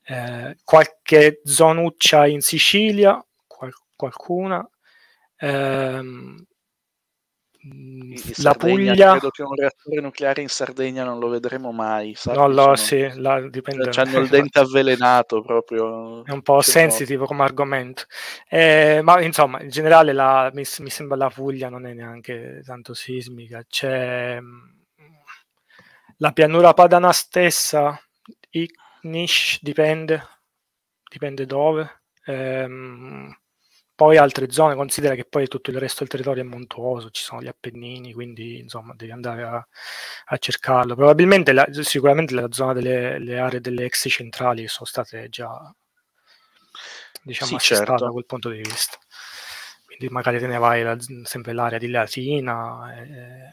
Eh, qualche zonuccia in Sicilia, qual, qualcuna. Eh, in la Puglia. credo che un reattore nucleare in Sardegna non lo vedremo mai no, lo, sì, la, dipende cioè, hanno il dente avvelenato proprio è un po' sensitive no. come argomento. Eh, ma insomma in generale la, mi, mi, sembra la Puglia non è neanche tanto sismica c'è mm, la pianura padana stessa Ignish dipende? Dipende dove? Ehm, poi altre zone, considera che poi tutto il resto del territorio è montuoso, ci sono gli Appennini, quindi insomma devi andare a, a cercarlo. Probabilmente, la, sicuramente la zona delle aree delle ex centrali sono state già diciamo sì, certo. da quel punto di vista. Quindi magari te ne vai la, sempre l'area di Latina. Eh,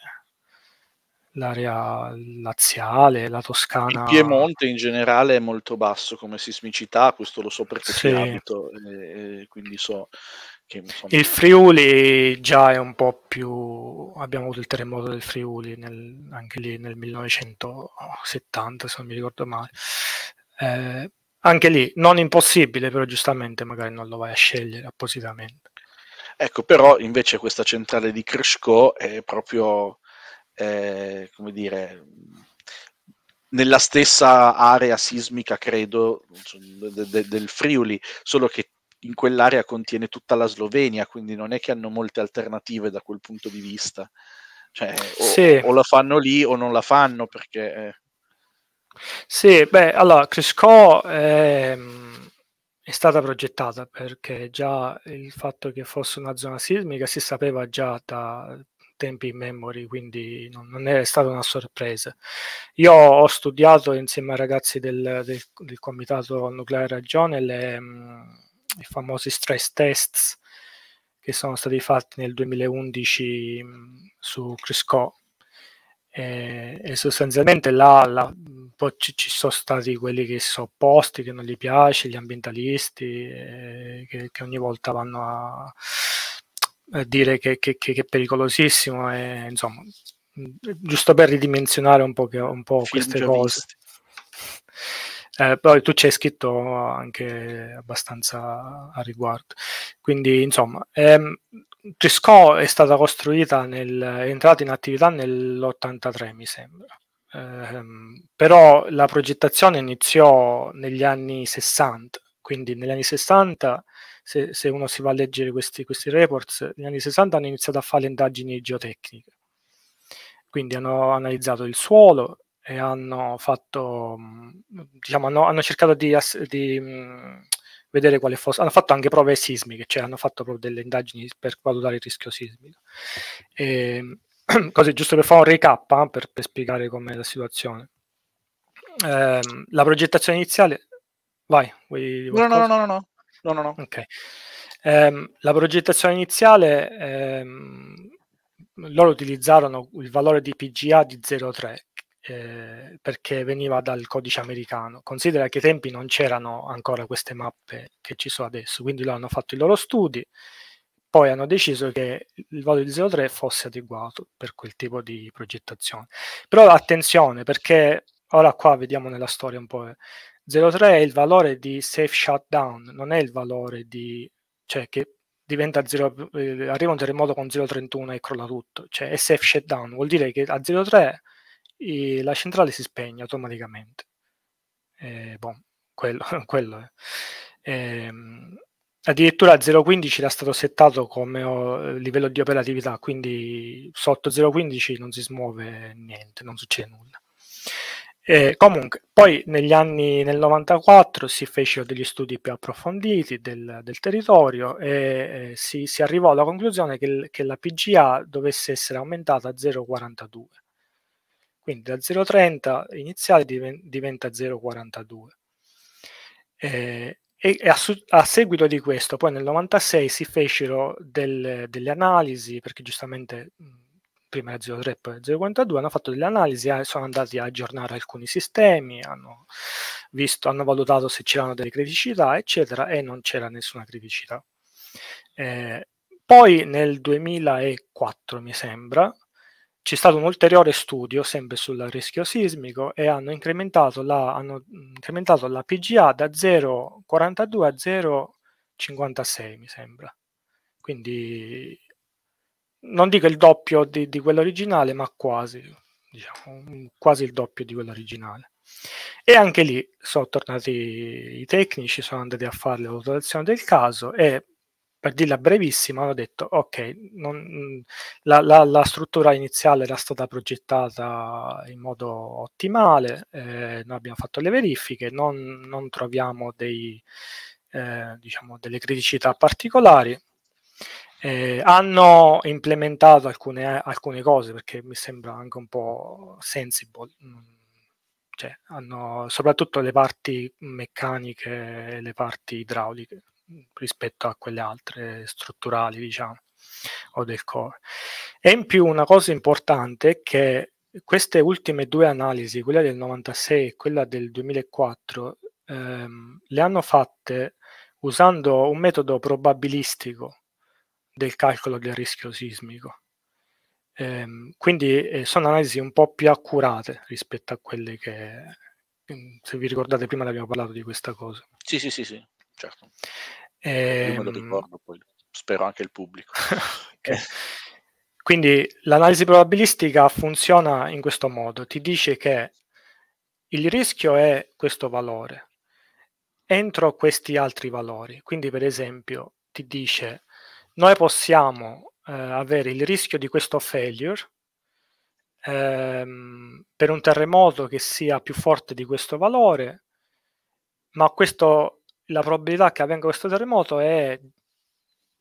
l'area laziale, la Toscana. Il Piemonte in generale è molto basso come sismicità, questo lo so perché sì. abito, e, e quindi so che insomma... Il Friuli già è un po' più... abbiamo avuto il terremoto del Friuli nel, anche lì nel 1970, se non mi ricordo male. Eh, anche lì non impossibile, però giustamente magari non lo vai a scegliere appositamente. Ecco, però invece questa centrale di Krishko è proprio eh, come dire, nella stessa area sismica, credo, de, de, del Friuli, solo che in quell'area contiene tutta la Slovenia, quindi non è che hanno molte alternative da quel punto di vista. Cioè, o, sì. o la fanno lì o non la fanno perché... Eh. Sì, beh, allora, Crisco è, ehm, è stata progettata perché già il fatto che fosse una zona sismica si sapeva già da tempi in memory, quindi non, non, è stata una sorpresa. Io ho studiato insieme ai ragazzi del, del, del Comitato Nucleare Ragione le, mh, i famosi stress tests, che sono stati fatti nel 2011 su Crisco e, e sostanzialmente là, là poi ci, ci, sono stati quelli che si sono opposti, che non gli piace, gli ambientalisti, eh, che, che, ogni volta vanno a dire che, che, che, è pericolosissimo e insomma giusto per ridimensionare un po', un po queste cose. Eh, poi tu ci hai scritto anche abbastanza a riguardo. Quindi, insomma, ehm, Trisco è stata costruita, nel, è entrata in attività nell'83, mi sembra. Eh, però la progettazione iniziò negli anni 60, quindi negli anni 60, se, se uno si va a leggere questi, questi reports, negli anni 60 hanno iniziato a fare le indagini geotecniche. Quindi hanno analizzato il suolo, e hanno fatto, diciamo, hanno, hanno cercato di, di vedere quale fosse, hanno fatto anche prove sismiche, cioè hanno fatto proprio delle indagini per valutare il rischio sismico. E, così, giusto per fare un recap, eh, per, per, spiegare com'è la situazione. Eh, la progettazione iniziale, vai, vuoi no, no, no, no, no, no, no, no. Ok. Eh, la progettazione iniziale, ehm, loro utilizzarono il valore di PGA di 0,3 eh, perché veniva dal codice americano. Considera che ai tempi non c'erano ancora queste mappe che ci sono adesso, quindi loro hanno fatto i loro studi, poi hanno deciso che il valore di 0,3 fosse adeguato per quel tipo di progettazione. Però attenzione perché ora qua vediamo nella storia un po'. 0,3 è il valore di safe shutdown, non è il valore di... cioè che diventa 0, eh, arriva un terremoto con 0,31 e crolla tutto, cioè è safe shutdown, vuol dire che a 0,3 la centrale si spegne automaticamente. Eh, bon, quello, quello è. Eh, addirittura 0.15 era stato settato come oh, livello di operatività, quindi sotto 0.15 non si smuove niente, non succede nulla. Eh, comunque, poi negli anni nel 94 si fecero degli studi più approfonditi del, del territorio e eh, si, si, arrivò alla conclusione che, che la PGA dovesse essere aumentata a 0,42 quindi da 0,30 iniziale diventa 0,42. Eh, e a, a, seguito di questo, poi nel 96 si fecero del, delle analisi, perché giustamente prima era 0,3 poi 0,42, hanno fatto delle analisi, eh, sono andati a aggiornare alcuni sistemi, hanno, visto, hanno valutato se c'erano delle criticità, eccetera, e non c'era nessuna criticità. Eh, poi nel 2004, mi sembra, c'è stato un ulteriore studio sempre sul rischio sismico e hanno incrementato la, hanno incrementato la PGA da 0,42 a 0,56 mi sembra. Quindi non dico il doppio di, di quello originale, ma quasi, diciamo, quasi il doppio di quello originale. E anche lì sono tornati i tecnici, sono andati a fare la valutazione del caso e per dirla brevissima, hanno detto ok, non, la, la, la, struttura iniziale era stata progettata in modo ottimale, eh, noi abbiamo fatto le verifiche, non, non troviamo dei, eh, diciamo, delle criticità particolari. Eh, hanno implementato alcune, alcune, cose perché mi sembra anche un po' sensible, cioè, hanno soprattutto le parti meccaniche e le parti idrauliche rispetto a quelle altre strutturali, diciamo, o del core. E in più una cosa importante è che queste ultime due analisi, quella del 96 e quella del 2004, ehm, le hanno fatte usando un metodo probabilistico del calcolo del rischio sismico. Ehm, quindi eh, sono analisi un po' più accurate rispetto a quelle che, se vi ricordate, prima abbiamo parlato di questa cosa. Sì, sì, sì, sì certo. Ehm... Io me lo ehm ricordo, poi spero anche il pubblico. okay. Quindi l'analisi probabilistica funziona in questo modo, ti dice che il rischio è questo valore entro questi altri valori. Quindi per esempio ti dice noi possiamo eh, avere il rischio di questo failure ehm, per un terremoto che sia più forte di questo valore, ma questo la probabilità che avvenga questo terremoto è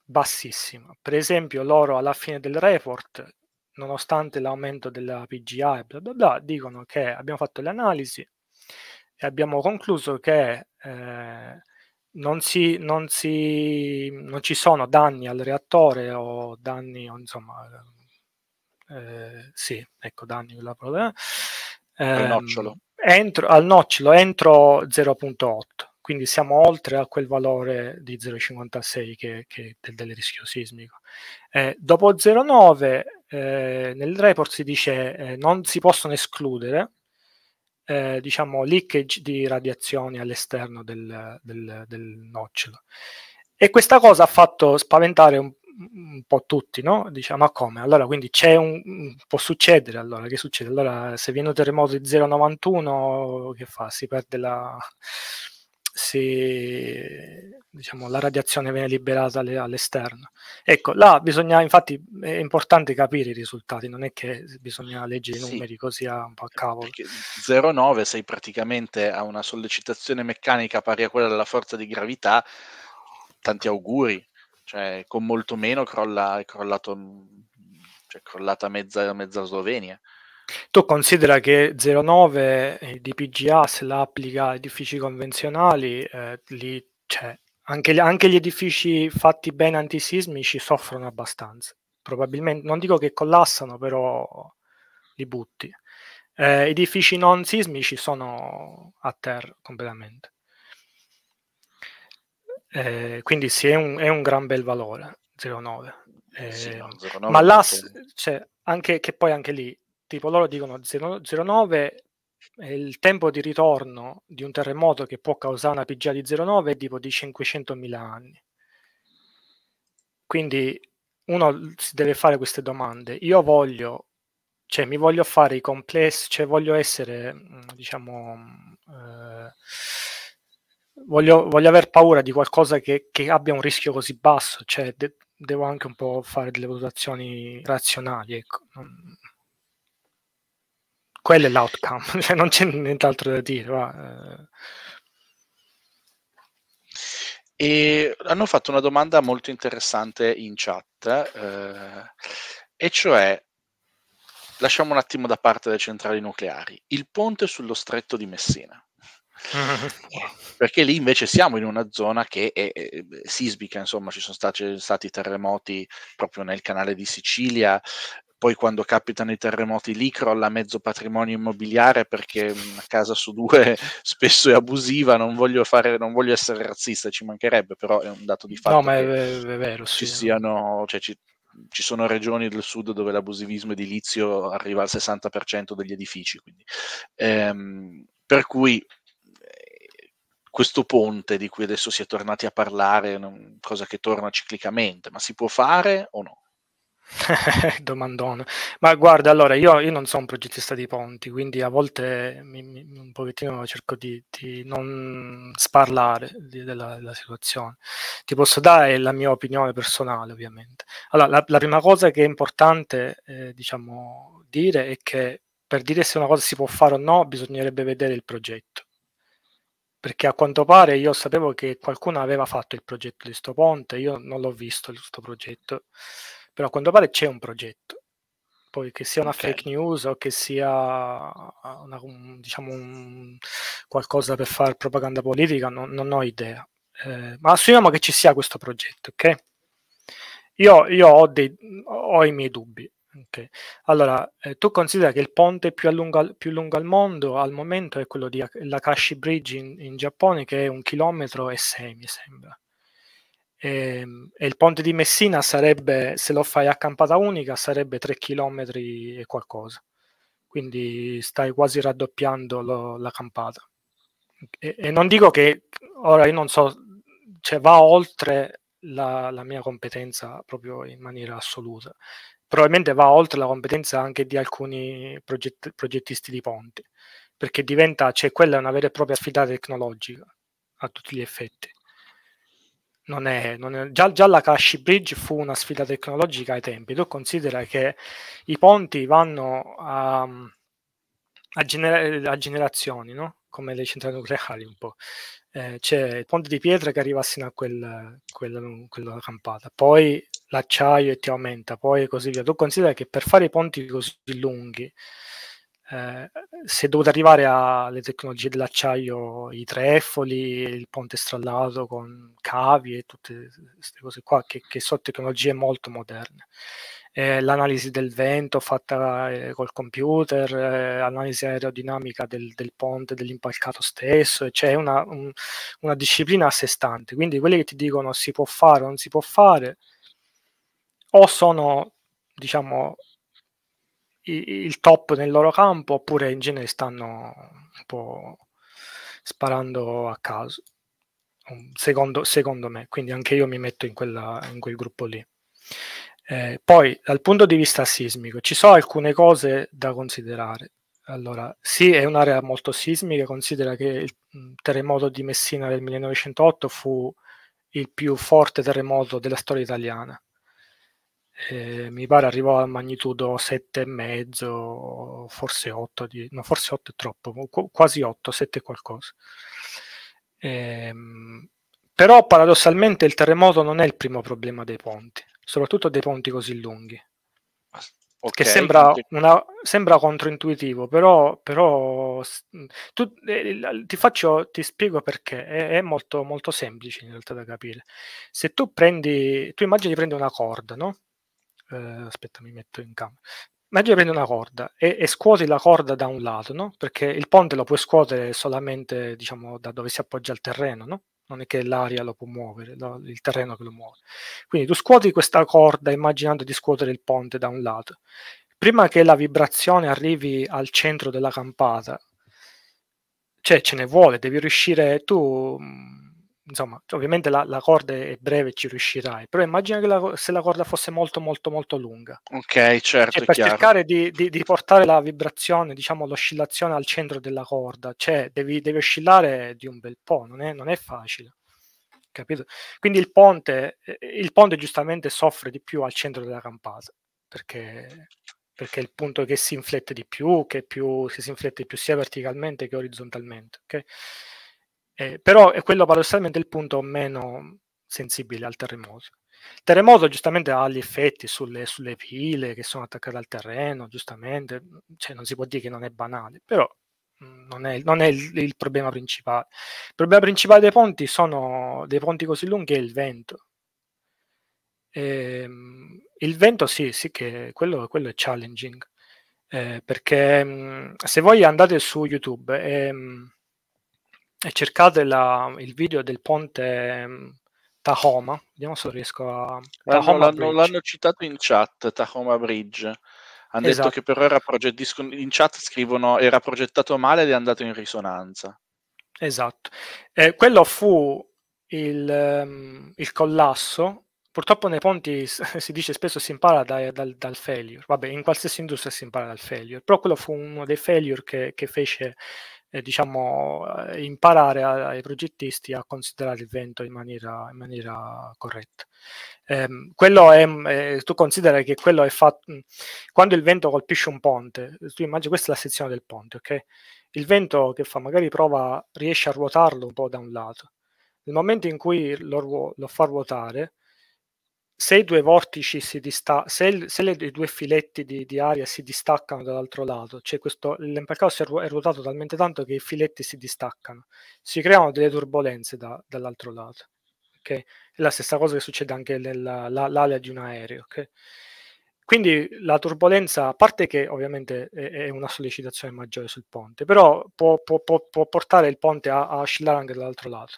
bassissima. Per esempio, loro alla fine del report, nonostante l'aumento della PGA e bla bla bla, dicono che abbiamo fatto le analisi e abbiamo concluso che eh, non, si, non, si, non ci sono danni al reattore o danni, insomma, eh, sì, ecco, danni quella parola. Eh, al nocciolo. Entro, al nocciolo entro 0.8 quindi siamo oltre a quel valore di 0,56 che, che è del, rischio sismico. Eh, dopo 0,9 eh, nel report si dice eh, non si possono escludere eh, diciamo leakage di radiazioni all'esterno del, del, del, nocciolo. E questa cosa ha fatto spaventare un, un po' tutti, no? Diciamo, ma come? Allora, quindi c'è un, può succedere, allora, che succede? Allora, se viene un terremoto di 0,91, che fa? Si perde la se diciamo, la radiazione viene liberata all'esterno. Ecco, là bisogna, infatti, è importante capire i risultati, non è che bisogna leggere i numeri sì, così a un po' a cavolo. 0,9 sei praticamente a una sollecitazione meccanica pari a quella della forza di gravità, tanti auguri, cioè con molto meno crolla, è crollato, cioè, crollata mezza, mezza Slovenia. Tu considera che 09 di PGA se la applica ai edifici convenzionali, eh, lì, cioè, anche, gli, anche, gli, edifici fatti bene antisismici soffrono abbastanza. Probabilmente, non dico che collassano, però li butti. Eh, edifici non sismici sono a terra completamente. Eh, quindi sì, è un, è un, gran bel valore 09. Sì, no, 09 ma là, cioè, anche, che poi anche lì tipo loro dicono 0,9 il tempo di ritorno di un terremoto che può causare una PGA di 0,9 è tipo di 500.000 anni. Quindi uno si deve fare queste domande. Io voglio, cioè mi voglio fare i complessi, cioè voglio essere, mm, diciamo, eh, voglio, voglio aver paura di qualcosa che, che, abbia un rischio così basso, cioè de- devo anche un po' fare delle valutazioni razionali, ecco. Quello è l'outcome, cioè non c'è nient'altro da dire. Va. E hanno fatto una domanda molto interessante in chat, eh, e cioè, lasciamo un attimo da parte le centrali nucleari, il ponte sullo stretto di Messina. perché lì invece siamo in una zona che è, è, sismica, insomma ci sono stati, stati, terremoti proprio nel canale di Sicilia, poi quando capitano i terremoti lì crolla mezzo patrimonio immobiliare perché una casa su due spesso è abusiva, non voglio, fare, non voglio essere razzista, ci mancherebbe, però è un dato di fatto. No, ma è, è, vero, ci sì. siano, cioè, ci, ci, sono regioni del sud dove l'abusivismo edilizio arriva al 60% degli edifici, quindi, ehm, per cui eh, questo ponte di cui adesso si è tornati a parlare, è cosa che torna ciclicamente, ma si può fare o no? Domandone. Ma guarda, allora io, io, non sono un progettista di ponti, quindi a volte mi, mi, un pochettino cerco di, di non sparlare di, della, della, situazione. Ti posso dare la mia opinione personale, ovviamente. Allora, la, la prima cosa che è importante, eh, diciamo, dire è che per dire se una cosa si può fare o no, bisognerebbe vedere il progetto. Perché a quanto pare io sapevo che qualcuno aveva fatto il progetto di sto ponte, io non l'ho visto questo progetto però a quanto pare c'è un progetto. Poi che sia una okay. fake news o che sia una, un, diciamo un, qualcosa per fare propaganda politica, non, non ho idea. Eh, ma assumiamo che ci sia questo progetto, ok? Io, io ho, dei, ho, i miei dubbi. Okay. Allora, eh, tu considera che il ponte più, lungo, più lungo al mondo al momento è quello di Lakashi Bridge in, in Giappone, che è un chilometro e sei, mi sembra. E, ehm, e, il ponte di Messina sarebbe, se lo fai a campata unica, sarebbe 3 km e qualcosa. Quindi stai quasi raddoppiando lo, la campata. E, e, non dico che ora io non so, cioè va oltre la, la mia competenza proprio in maniera assoluta. Probabilmente va oltre la competenza anche di alcuni proget- progettisti di ponti, perché diventa, cioè quella è una vera e propria sfida tecnologica a tutti gli effetti non è, non è, già, già, la Kashi Bridge fu una sfida tecnologica ai tempi. Tu considera che i ponti vanno a, a, genera- a generazioni, no? come le centrali nucleari un po'. Eh, c'è il ponte di pietra che arriva sino a quel, quel, quella campata, poi l'acciaio e ti aumenta, poi così via. Tu considera che per fare i ponti così lunghi eh, si è dovuto arrivare alle tecnologie dell'acciaio, i trefoli, il ponte strallato con cavi e tutte queste cose qua, che, che sono tecnologie molto moderne. Eh, l'analisi del vento fatta eh, col computer, eh, analisi aerodinamica del, del, ponte, dell'impalcato stesso, c'è cioè una, un, una disciplina a sé stante. Quindi quelli che ti dicono si può fare o non si può fare, o sono, diciamo, il top nel loro campo oppure in genere stanno un po' sparando a caso, secondo, secondo me, quindi anche io mi metto in, quella, in quel gruppo lì. Eh, poi dal punto di vista sismico ci sono alcune cose da considerare. Allora, sì, è un'area molto sismica, considera che il terremoto di Messina del 1908 fu il più forte terremoto della storia italiana eh, mi pare arrivò a magnitudo 7,5, forse 8, di, no forse 8 è troppo, quasi 8, 7 qualcosa. Eh, però paradossalmente il terremoto non è il primo problema dei ponti, soprattutto dei ponti così lunghi. Okay, che sembra, una, sembra controintuitivo, però, però tu, eh, ti, faccio, ti spiego perché è, è, molto, molto semplice in realtà da capire. Se tu prendi, tu immagini di prendere una corda, no? Eh, aspetta mi metto in campo Immagina prendi una corda e, e, scuoti la corda da un lato, no? Perché il ponte lo puoi scuotere solamente, diciamo, da dove si appoggia al terreno, no? Non è che l'aria lo può muovere, no? il terreno che lo muove. Quindi tu scuoti questa corda immaginando di scuotere il ponte da un lato. Prima che la vibrazione arrivi al centro della campata, cioè ce ne vuole, devi riuscire tu insomma, ovviamente la, la, corda è breve e ci riuscirai, però immagina che la, se la corda fosse molto molto molto lunga. Ok, certo. Cioè, per chiaro. cercare di, di, di, portare la vibrazione, diciamo l'oscillazione al centro della corda, cioè devi, devi oscillare di un bel po', non è, non è facile. Capito? Quindi il ponte, eh, il ponte giustamente soffre di più al centro della campata, perché perché è il punto che si inflette di più, che più, si inflette di più sia verticalmente che orizzontalmente. Okay? Eh, però è quello paradossalmente il punto meno sensibile al terremoto. Il terremoto giustamente ha gli effetti sulle, sulle pile che sono attaccate al terreno, giustamente, cioè, non si può dire che non è banale, però non è, non è il, il, problema principale. Il problema principale dei ponti sono dei ponti così lunghi è il vento. E, ehm, il vento sì, sì che quello, quello è challenging, eh, perché se voi andate su YouTube e, ehm, e cercate la, il video del ponte um, Tahoma, vediamo se riesco a... L'hanno, l'hanno, l'hanno, citato in chat, Tahoma Bridge. Hanno esatto. detto che però era proget- in chat scrivono era progettato male ed è andato in risonanza. Esatto. Eh, quello fu il, um, il, collasso. Purtroppo nei ponti si dice spesso si impara da, dal, dal, failure. Vabbè, in qualsiasi industria si impara dal failure. Però quello fu uno dei failure che, che fece diciamo, eh, imparare ai progettisti a considerare il vento in maniera, in maniera corretta. Eh, è, eh, tu considera che quello è fatto quando il vento colpisce un ponte, tu immagini questa è la sezione del ponte, ok? Il vento che fa magari prova, riesce a ruotarlo un po' da un lato. Nel momento in cui lo, lo fa ruotare, se i due vortici si distaccano, se, se le, i due filetti di, di, aria si distaccano dall'altro lato, cioè questo, l'empalcato si è, ru- è, ruotato talmente tanto che i filetti si distaccano, si creano delle turbulenze da, dall'altro lato. Okay? È la stessa cosa che succede anche nell'ala di un aereo. Okay? Quindi la turbolenza, a parte che ovviamente è, è una sollecitazione maggiore sul ponte, però può, può, può, può portare il ponte a, a, oscillare anche dall'altro lato.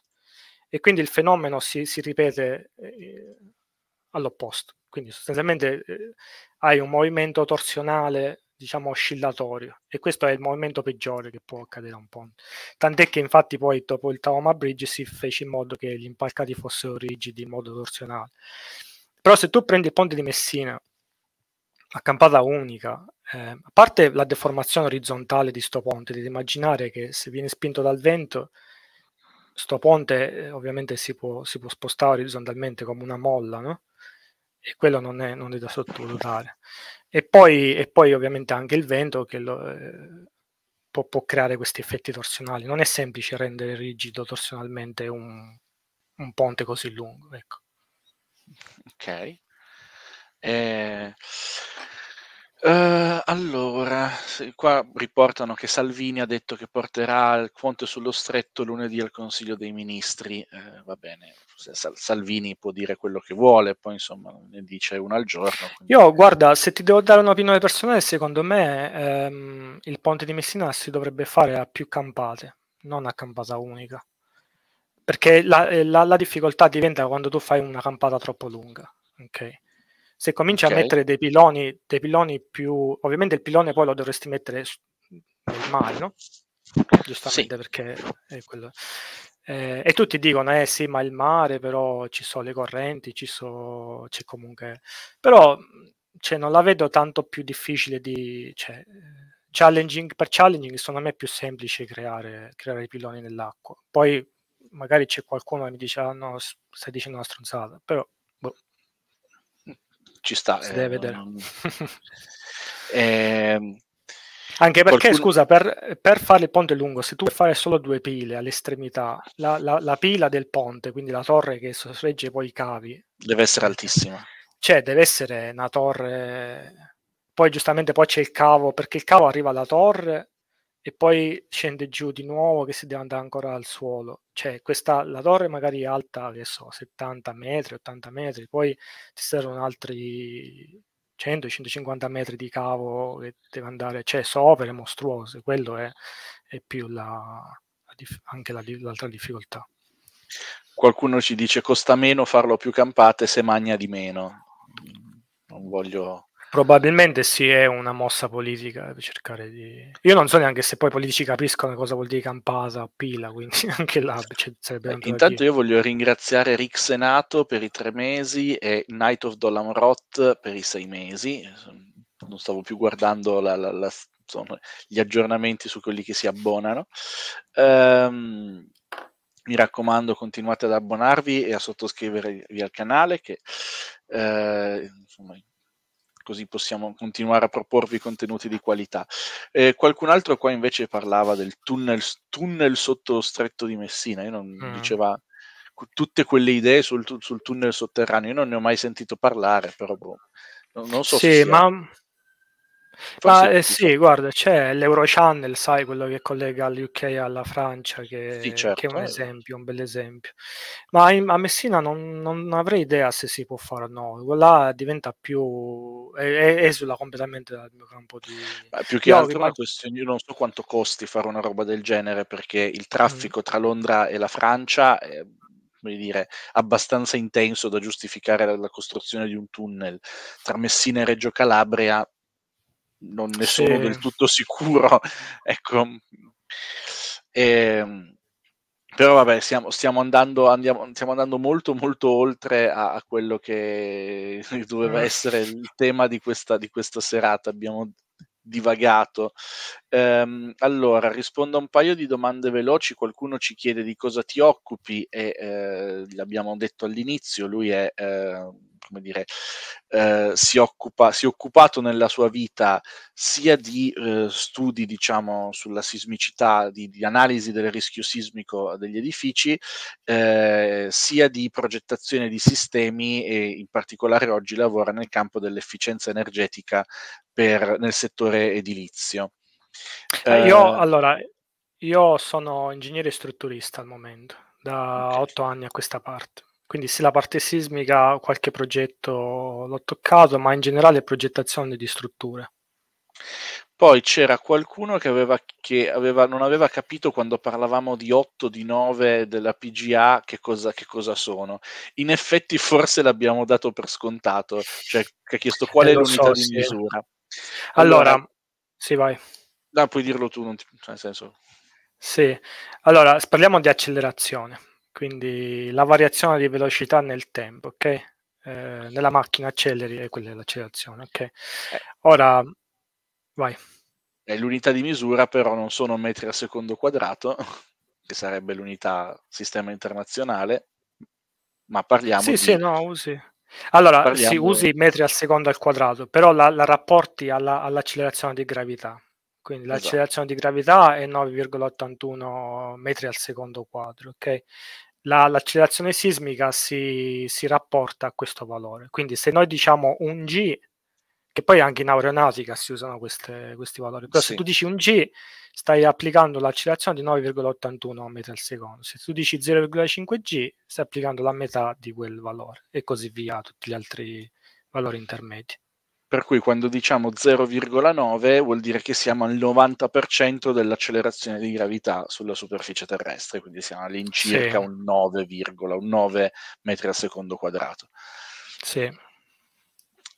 E quindi il fenomeno si, si ripete. Eh, all'opposto. Quindi sostanzialmente eh, hai un movimento torsionale, diciamo oscillatorio, e questo è il movimento peggiore che può accadere a un ponte. Tant'è che infatti poi dopo il Tawama Bridge si fece in modo che gli impalcati fossero rigidi in modo torsionale. Però se tu prendi il ponte di Messina a campata unica, eh, a parte la deformazione orizzontale di sto ponte, devi immaginare che se viene spinto dal vento, sto ponte eh, ovviamente si può, si può spostare orizzontalmente come una molla, no? E quello non è, non è da sottovalutare. E poi, e poi, ovviamente anche il vento che lo, eh, può, può, creare questi effetti torsionali. Non è semplice rendere rigido torsionalmente un, un ponte così lungo. Ecco. Ok. Eh, Uh, allora, qua riportano che Salvini ha detto che porterà il ponte sullo stretto lunedì al Consiglio dei Ministri. Uh, va bene, Salvini può dire quello che vuole, poi insomma ne dice uno al giorno. Quindi... Io guarda, se ti devo dare un'opinione personale, secondo me ehm, il ponte di Messina si dovrebbe fare a più campate, non a campata unica. Perché la, eh, la, la difficoltà diventa quando tu fai una campata troppo lunga. Ok se cominci okay. a mettere dei piloni, dei piloni più... Ovviamente il pilone poi lo dovresti mettere nel mare, no? Giustamente sì. perché è quello... Eh, e tutti dicono, eh sì, ma il mare, però ci sono le correnti, ci so, c'è comunque... Però cioè, non la vedo tanto più difficile di... Cioè, challenging, per challenging secondo me è più semplice creare, creare i piloni nell'acqua. Poi magari c'è qualcuno che mi dice, ah no, stai dicendo una stronzata, però ci sta. Si eh, deve vedere. eh, Anche perché, qualcuno... scusa, per, per, fare il ponte lungo, se tu vuoi fare solo due pile all'estremità, la, la, la, pila del ponte, quindi la torre che sorregge poi i cavi, deve essere altissima. Cioè, deve essere una torre. Poi, giustamente, poi c'è il cavo, perché il cavo arriva alla torre e poi scende giù di nuovo che si deve andare ancora al suolo. Cioè, questa, la torre magari è alta, che so, 70 metri, 80 metri, poi ci servono altri 100-150 metri di cavo che deve andare, cioè, sopra, è mostruose, quello è, è più la, anche la, l'altra difficoltà. Qualcuno ci dice costa meno farlo più campate se magna di meno. Non voglio Probabilmente sì, è una mossa politica per cercare di... Io non so neanche se poi i politici capiscono cosa vuol dire campasa o pila, quindi anche là sarebbe eh, Intanto io voglio ringraziare Rick Senato per i tre mesi e Night of Dolan Roth per i sei mesi. Non stavo più guardando la, la, la, insomma, gli aggiornamenti su quelli che si abbonano. Um, mi raccomando, continuate ad abbonarvi e a sottoscrivervi al canale che eh, insomma, così possiamo continuare a proporvi contenuti di qualità. Eh, qualcun altro qua invece parlava del tunnel, tunnel sotto lo stretto di Messina, io non mm. diceva tutte quelle idee sul, sul, tunnel sotterraneo, io non ne ho mai sentito parlare, però boh, non, non so sì, se sia... ma eh, sì, guarda, c'è l'Eurochannel, sai, quello che collega l'UK alla Francia, che, sì, certo. che, è un esempio, un bel esempio. Ma in, a Messina non, non, avrei idea se si può fare o no, là diventa più, esula completamente dal mio campo di... Ma più che io altro una questione, io non so quanto costi fare una roba del genere, perché il traffico mm. tra Londra e la Francia è come dire, abbastanza intenso da giustificare la, la costruzione di un tunnel tra Messina e Reggio Calabria non ne sono sì. del tutto sicuro. ecco. E, ehm, però vabbè, stiamo, stiamo, andando, andiamo, stiamo, andando, molto molto oltre a, a quello che doveva mm. essere il tema di questa, di questa serata. Abbiamo divagato. Ehm, allora, rispondo a un paio di domande veloci. Qualcuno ci chiede di cosa ti occupi e eh, l'abbiamo detto all'inizio, lui è... Eh, come dire, eh, si, occupa, si è occupato nella sua vita sia di eh, studi, diciamo, sulla sismicità, di, di, analisi del rischio sismico degli edifici, eh, sia di progettazione di sistemi e in particolare oggi lavora nel campo dell'efficienza energetica per, nel settore edilizio. Eh, io, allora, io sono ingegnere strutturista al momento, da okay. otto anni a questa parte. Quindi sì, la parte sismica, qualche progetto l'ho toccato, ma in generale progettazione di strutture. Poi c'era qualcuno che, aveva, che aveva, non aveva capito quando parlavamo di 8, di 9 della PGA che cosa, che cosa sono. In effetti forse l'abbiamo dato per scontato, cioè che ha chiesto qual eh, è l'unità so, di sì. misura. Allora, allora, sì, vai. No, puoi dirlo tu, ti, nel senso... Sì, allora parliamo di accelerazione quindi la variazione di velocità nel tempo, ok? Eh, nella macchina acceleri e quella è l'accelerazione, ok? Eh. Ora, vai. È l'unità di misura, però non sono metri al secondo quadrato, che sarebbe l'unità sistema internazionale, ma parliamo sì, di... Sì, no, usi. Allora, parliamo... si usi metri al secondo al quadrato, però la, la rapporti alla, all'accelerazione di gravità. Quindi esatto. l'accelerazione di gravità è 9,81 metri al secondo quadro, ok? la, l'accelerazione sismica si, si, rapporta a questo valore. Quindi se noi diciamo un G, che poi anche in aeronautica si usano queste, questi valori. Però sì. se tu dici un G, stai applicando l'accelerazione di 9,81 metri al secondo. Se tu dici 0,5 G, stai applicando la metà di quel valore e così via tutti gli altri valori intermedi. Per cui quando diciamo 0,9 vuol dire che siamo al 90% dell'accelerazione di gravità sulla superficie terrestre, quindi siamo all'incirca sì. un 9, un 9 metri al secondo quadrato. Sì.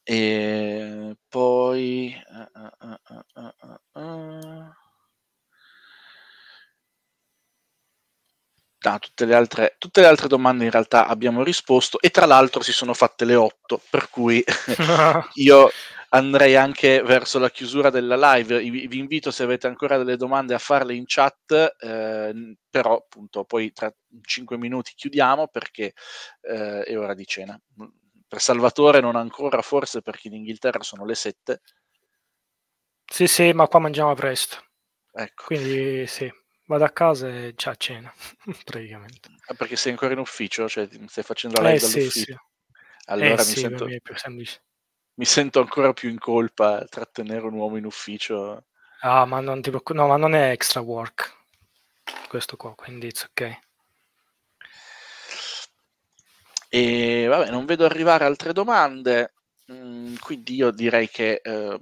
E poi... Uh, uh, uh, Ah, tutte, le altre, tutte, le altre, domande in realtà abbiamo risposto e tra l'altro si sono fatte le 8, per cui io andrei anche verso la chiusura della live. Vi invito se avete ancora delle domande a farle in chat, eh, però appunto poi tra 5 minuti chiudiamo perché eh, è ora di cena. Per Salvatore non ancora, forse perché in Inghilterra sono le 7. Sì, sì, ma qua mangiamo presto. Ecco. Quindi sì vado a casa e c'è cena, praticamente. Ah, perché sei ancora in ufficio? Cioè, stai facendo la live eh, sì, sì. Allora eh, mi, sì, sento, mi sento ancora più in colpa a trattenere un uomo in ufficio. Ah, ma non ti preoccupare, no, ma non è extra work questo qua, quindi it's ok. E vabbè, non vedo arrivare altre domande, mm, quindi io direi che eh,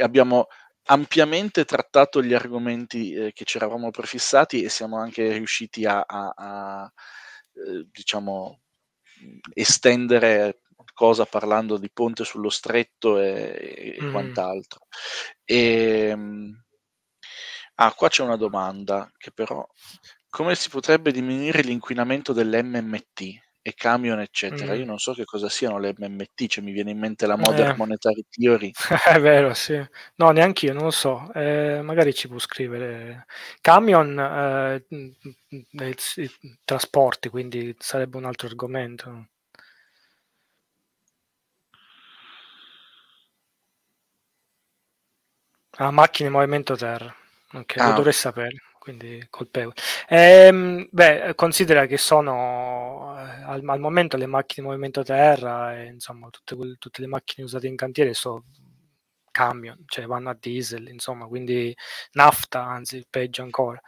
abbiamo ampiamente trattato gli argomenti eh, che ci eravamo prefissati e siamo anche riusciti a, a, a eh, diciamo, estendere cosa parlando di ponte sullo stretto e, e mm. quant'altro. E, ehm, ah, qua c'è una domanda che però come si potrebbe diminuire l'inquinamento dell'MMT? E camion, eccetera. Mm. Io non so che cosa siano le MMT, cioè mi viene in mente la Modern eh. Monetary Theory. È vero, sì. No, neanche io, non lo so. Eh, magari ci può scrivere. Camion, eh, trasporti, quindi sarebbe un altro argomento. Ah, macchine in movimento terra. Ok, ah. lo dovrei sapere quindi colpevoli. Ehm, beh, considera che sono al, al, momento le macchine in movimento terra e insomma tutte, tutte le macchine usate in cantiere sono camion, cioè vanno a diesel, insomma, quindi nafta, anzi peggio ancora.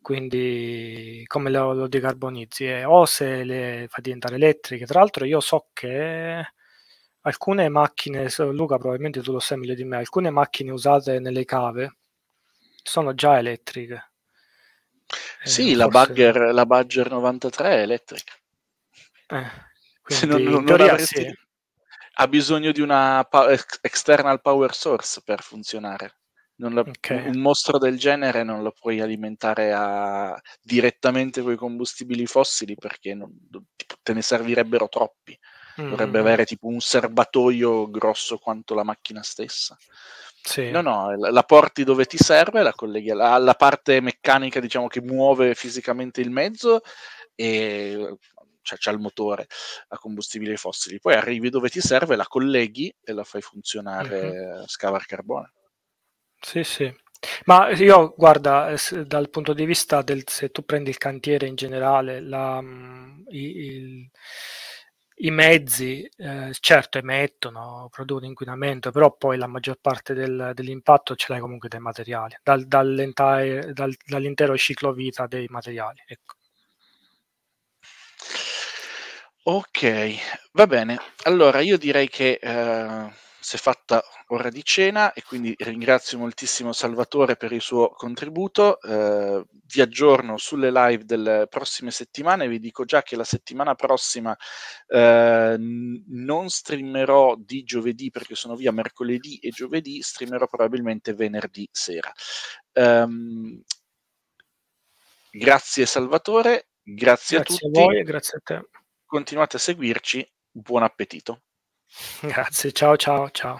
Quindi come lo, lo decarbonizzi? Eh, o se le fa diventare elettriche. Tra l'altro io so che alcune macchine, Luca probabilmente tu lo sai meglio di me, alcune macchine usate nelle cave sono già elettriche. Eh, sì, la, Bagger, la Badger 93 è elettrica. Eh, Se non, non, non avresti, sì. ha bisogno di una external power source per funzionare. La, okay. Un mostro del genere non lo puoi alimentare a, direttamente con i combustibili fossili perché non, te ne servirebbero troppi. Mm-hmm. Dovrebbe avere tipo un serbatoio grosso quanto la macchina stessa. Sì. No, no, la porti dove ti serve, la colleghi alla, alla, parte meccanica, diciamo, che muove fisicamente il mezzo e cioè c'è il motore a combustibili fossili. Poi arrivi dove ti serve, la colleghi e la fai funzionare uh-huh. scava il carbone. Sì, sì. Ma io, guarda, dal punto di vista del se tu prendi il cantiere in generale, la, mm, il, i mezzi eh, certo emettono, producono inquinamento, però poi la maggior parte del, dell'impatto ce l'hai comunque dai materiali, dal, dal, dall'intero ciclo vita dei materiali. Ecco. Ok, va bene. Allora io direi che eh, si è fatta ora di cena e quindi ringrazio moltissimo Salvatore per il suo contributo. Eh, vi aggiorno sulle live delle prossime settimane. Vi dico già che la settimana prossima eh, non streamerò di giovedì perché sono via mercoledì e giovedì, streamerò probabilmente venerdì sera. Um, grazie Salvatore, grazie, grazie a tutti. Grazie a voi e grazie a te. Continuate a seguirci. Buon appetito. Grazie, ciao ciao ciao.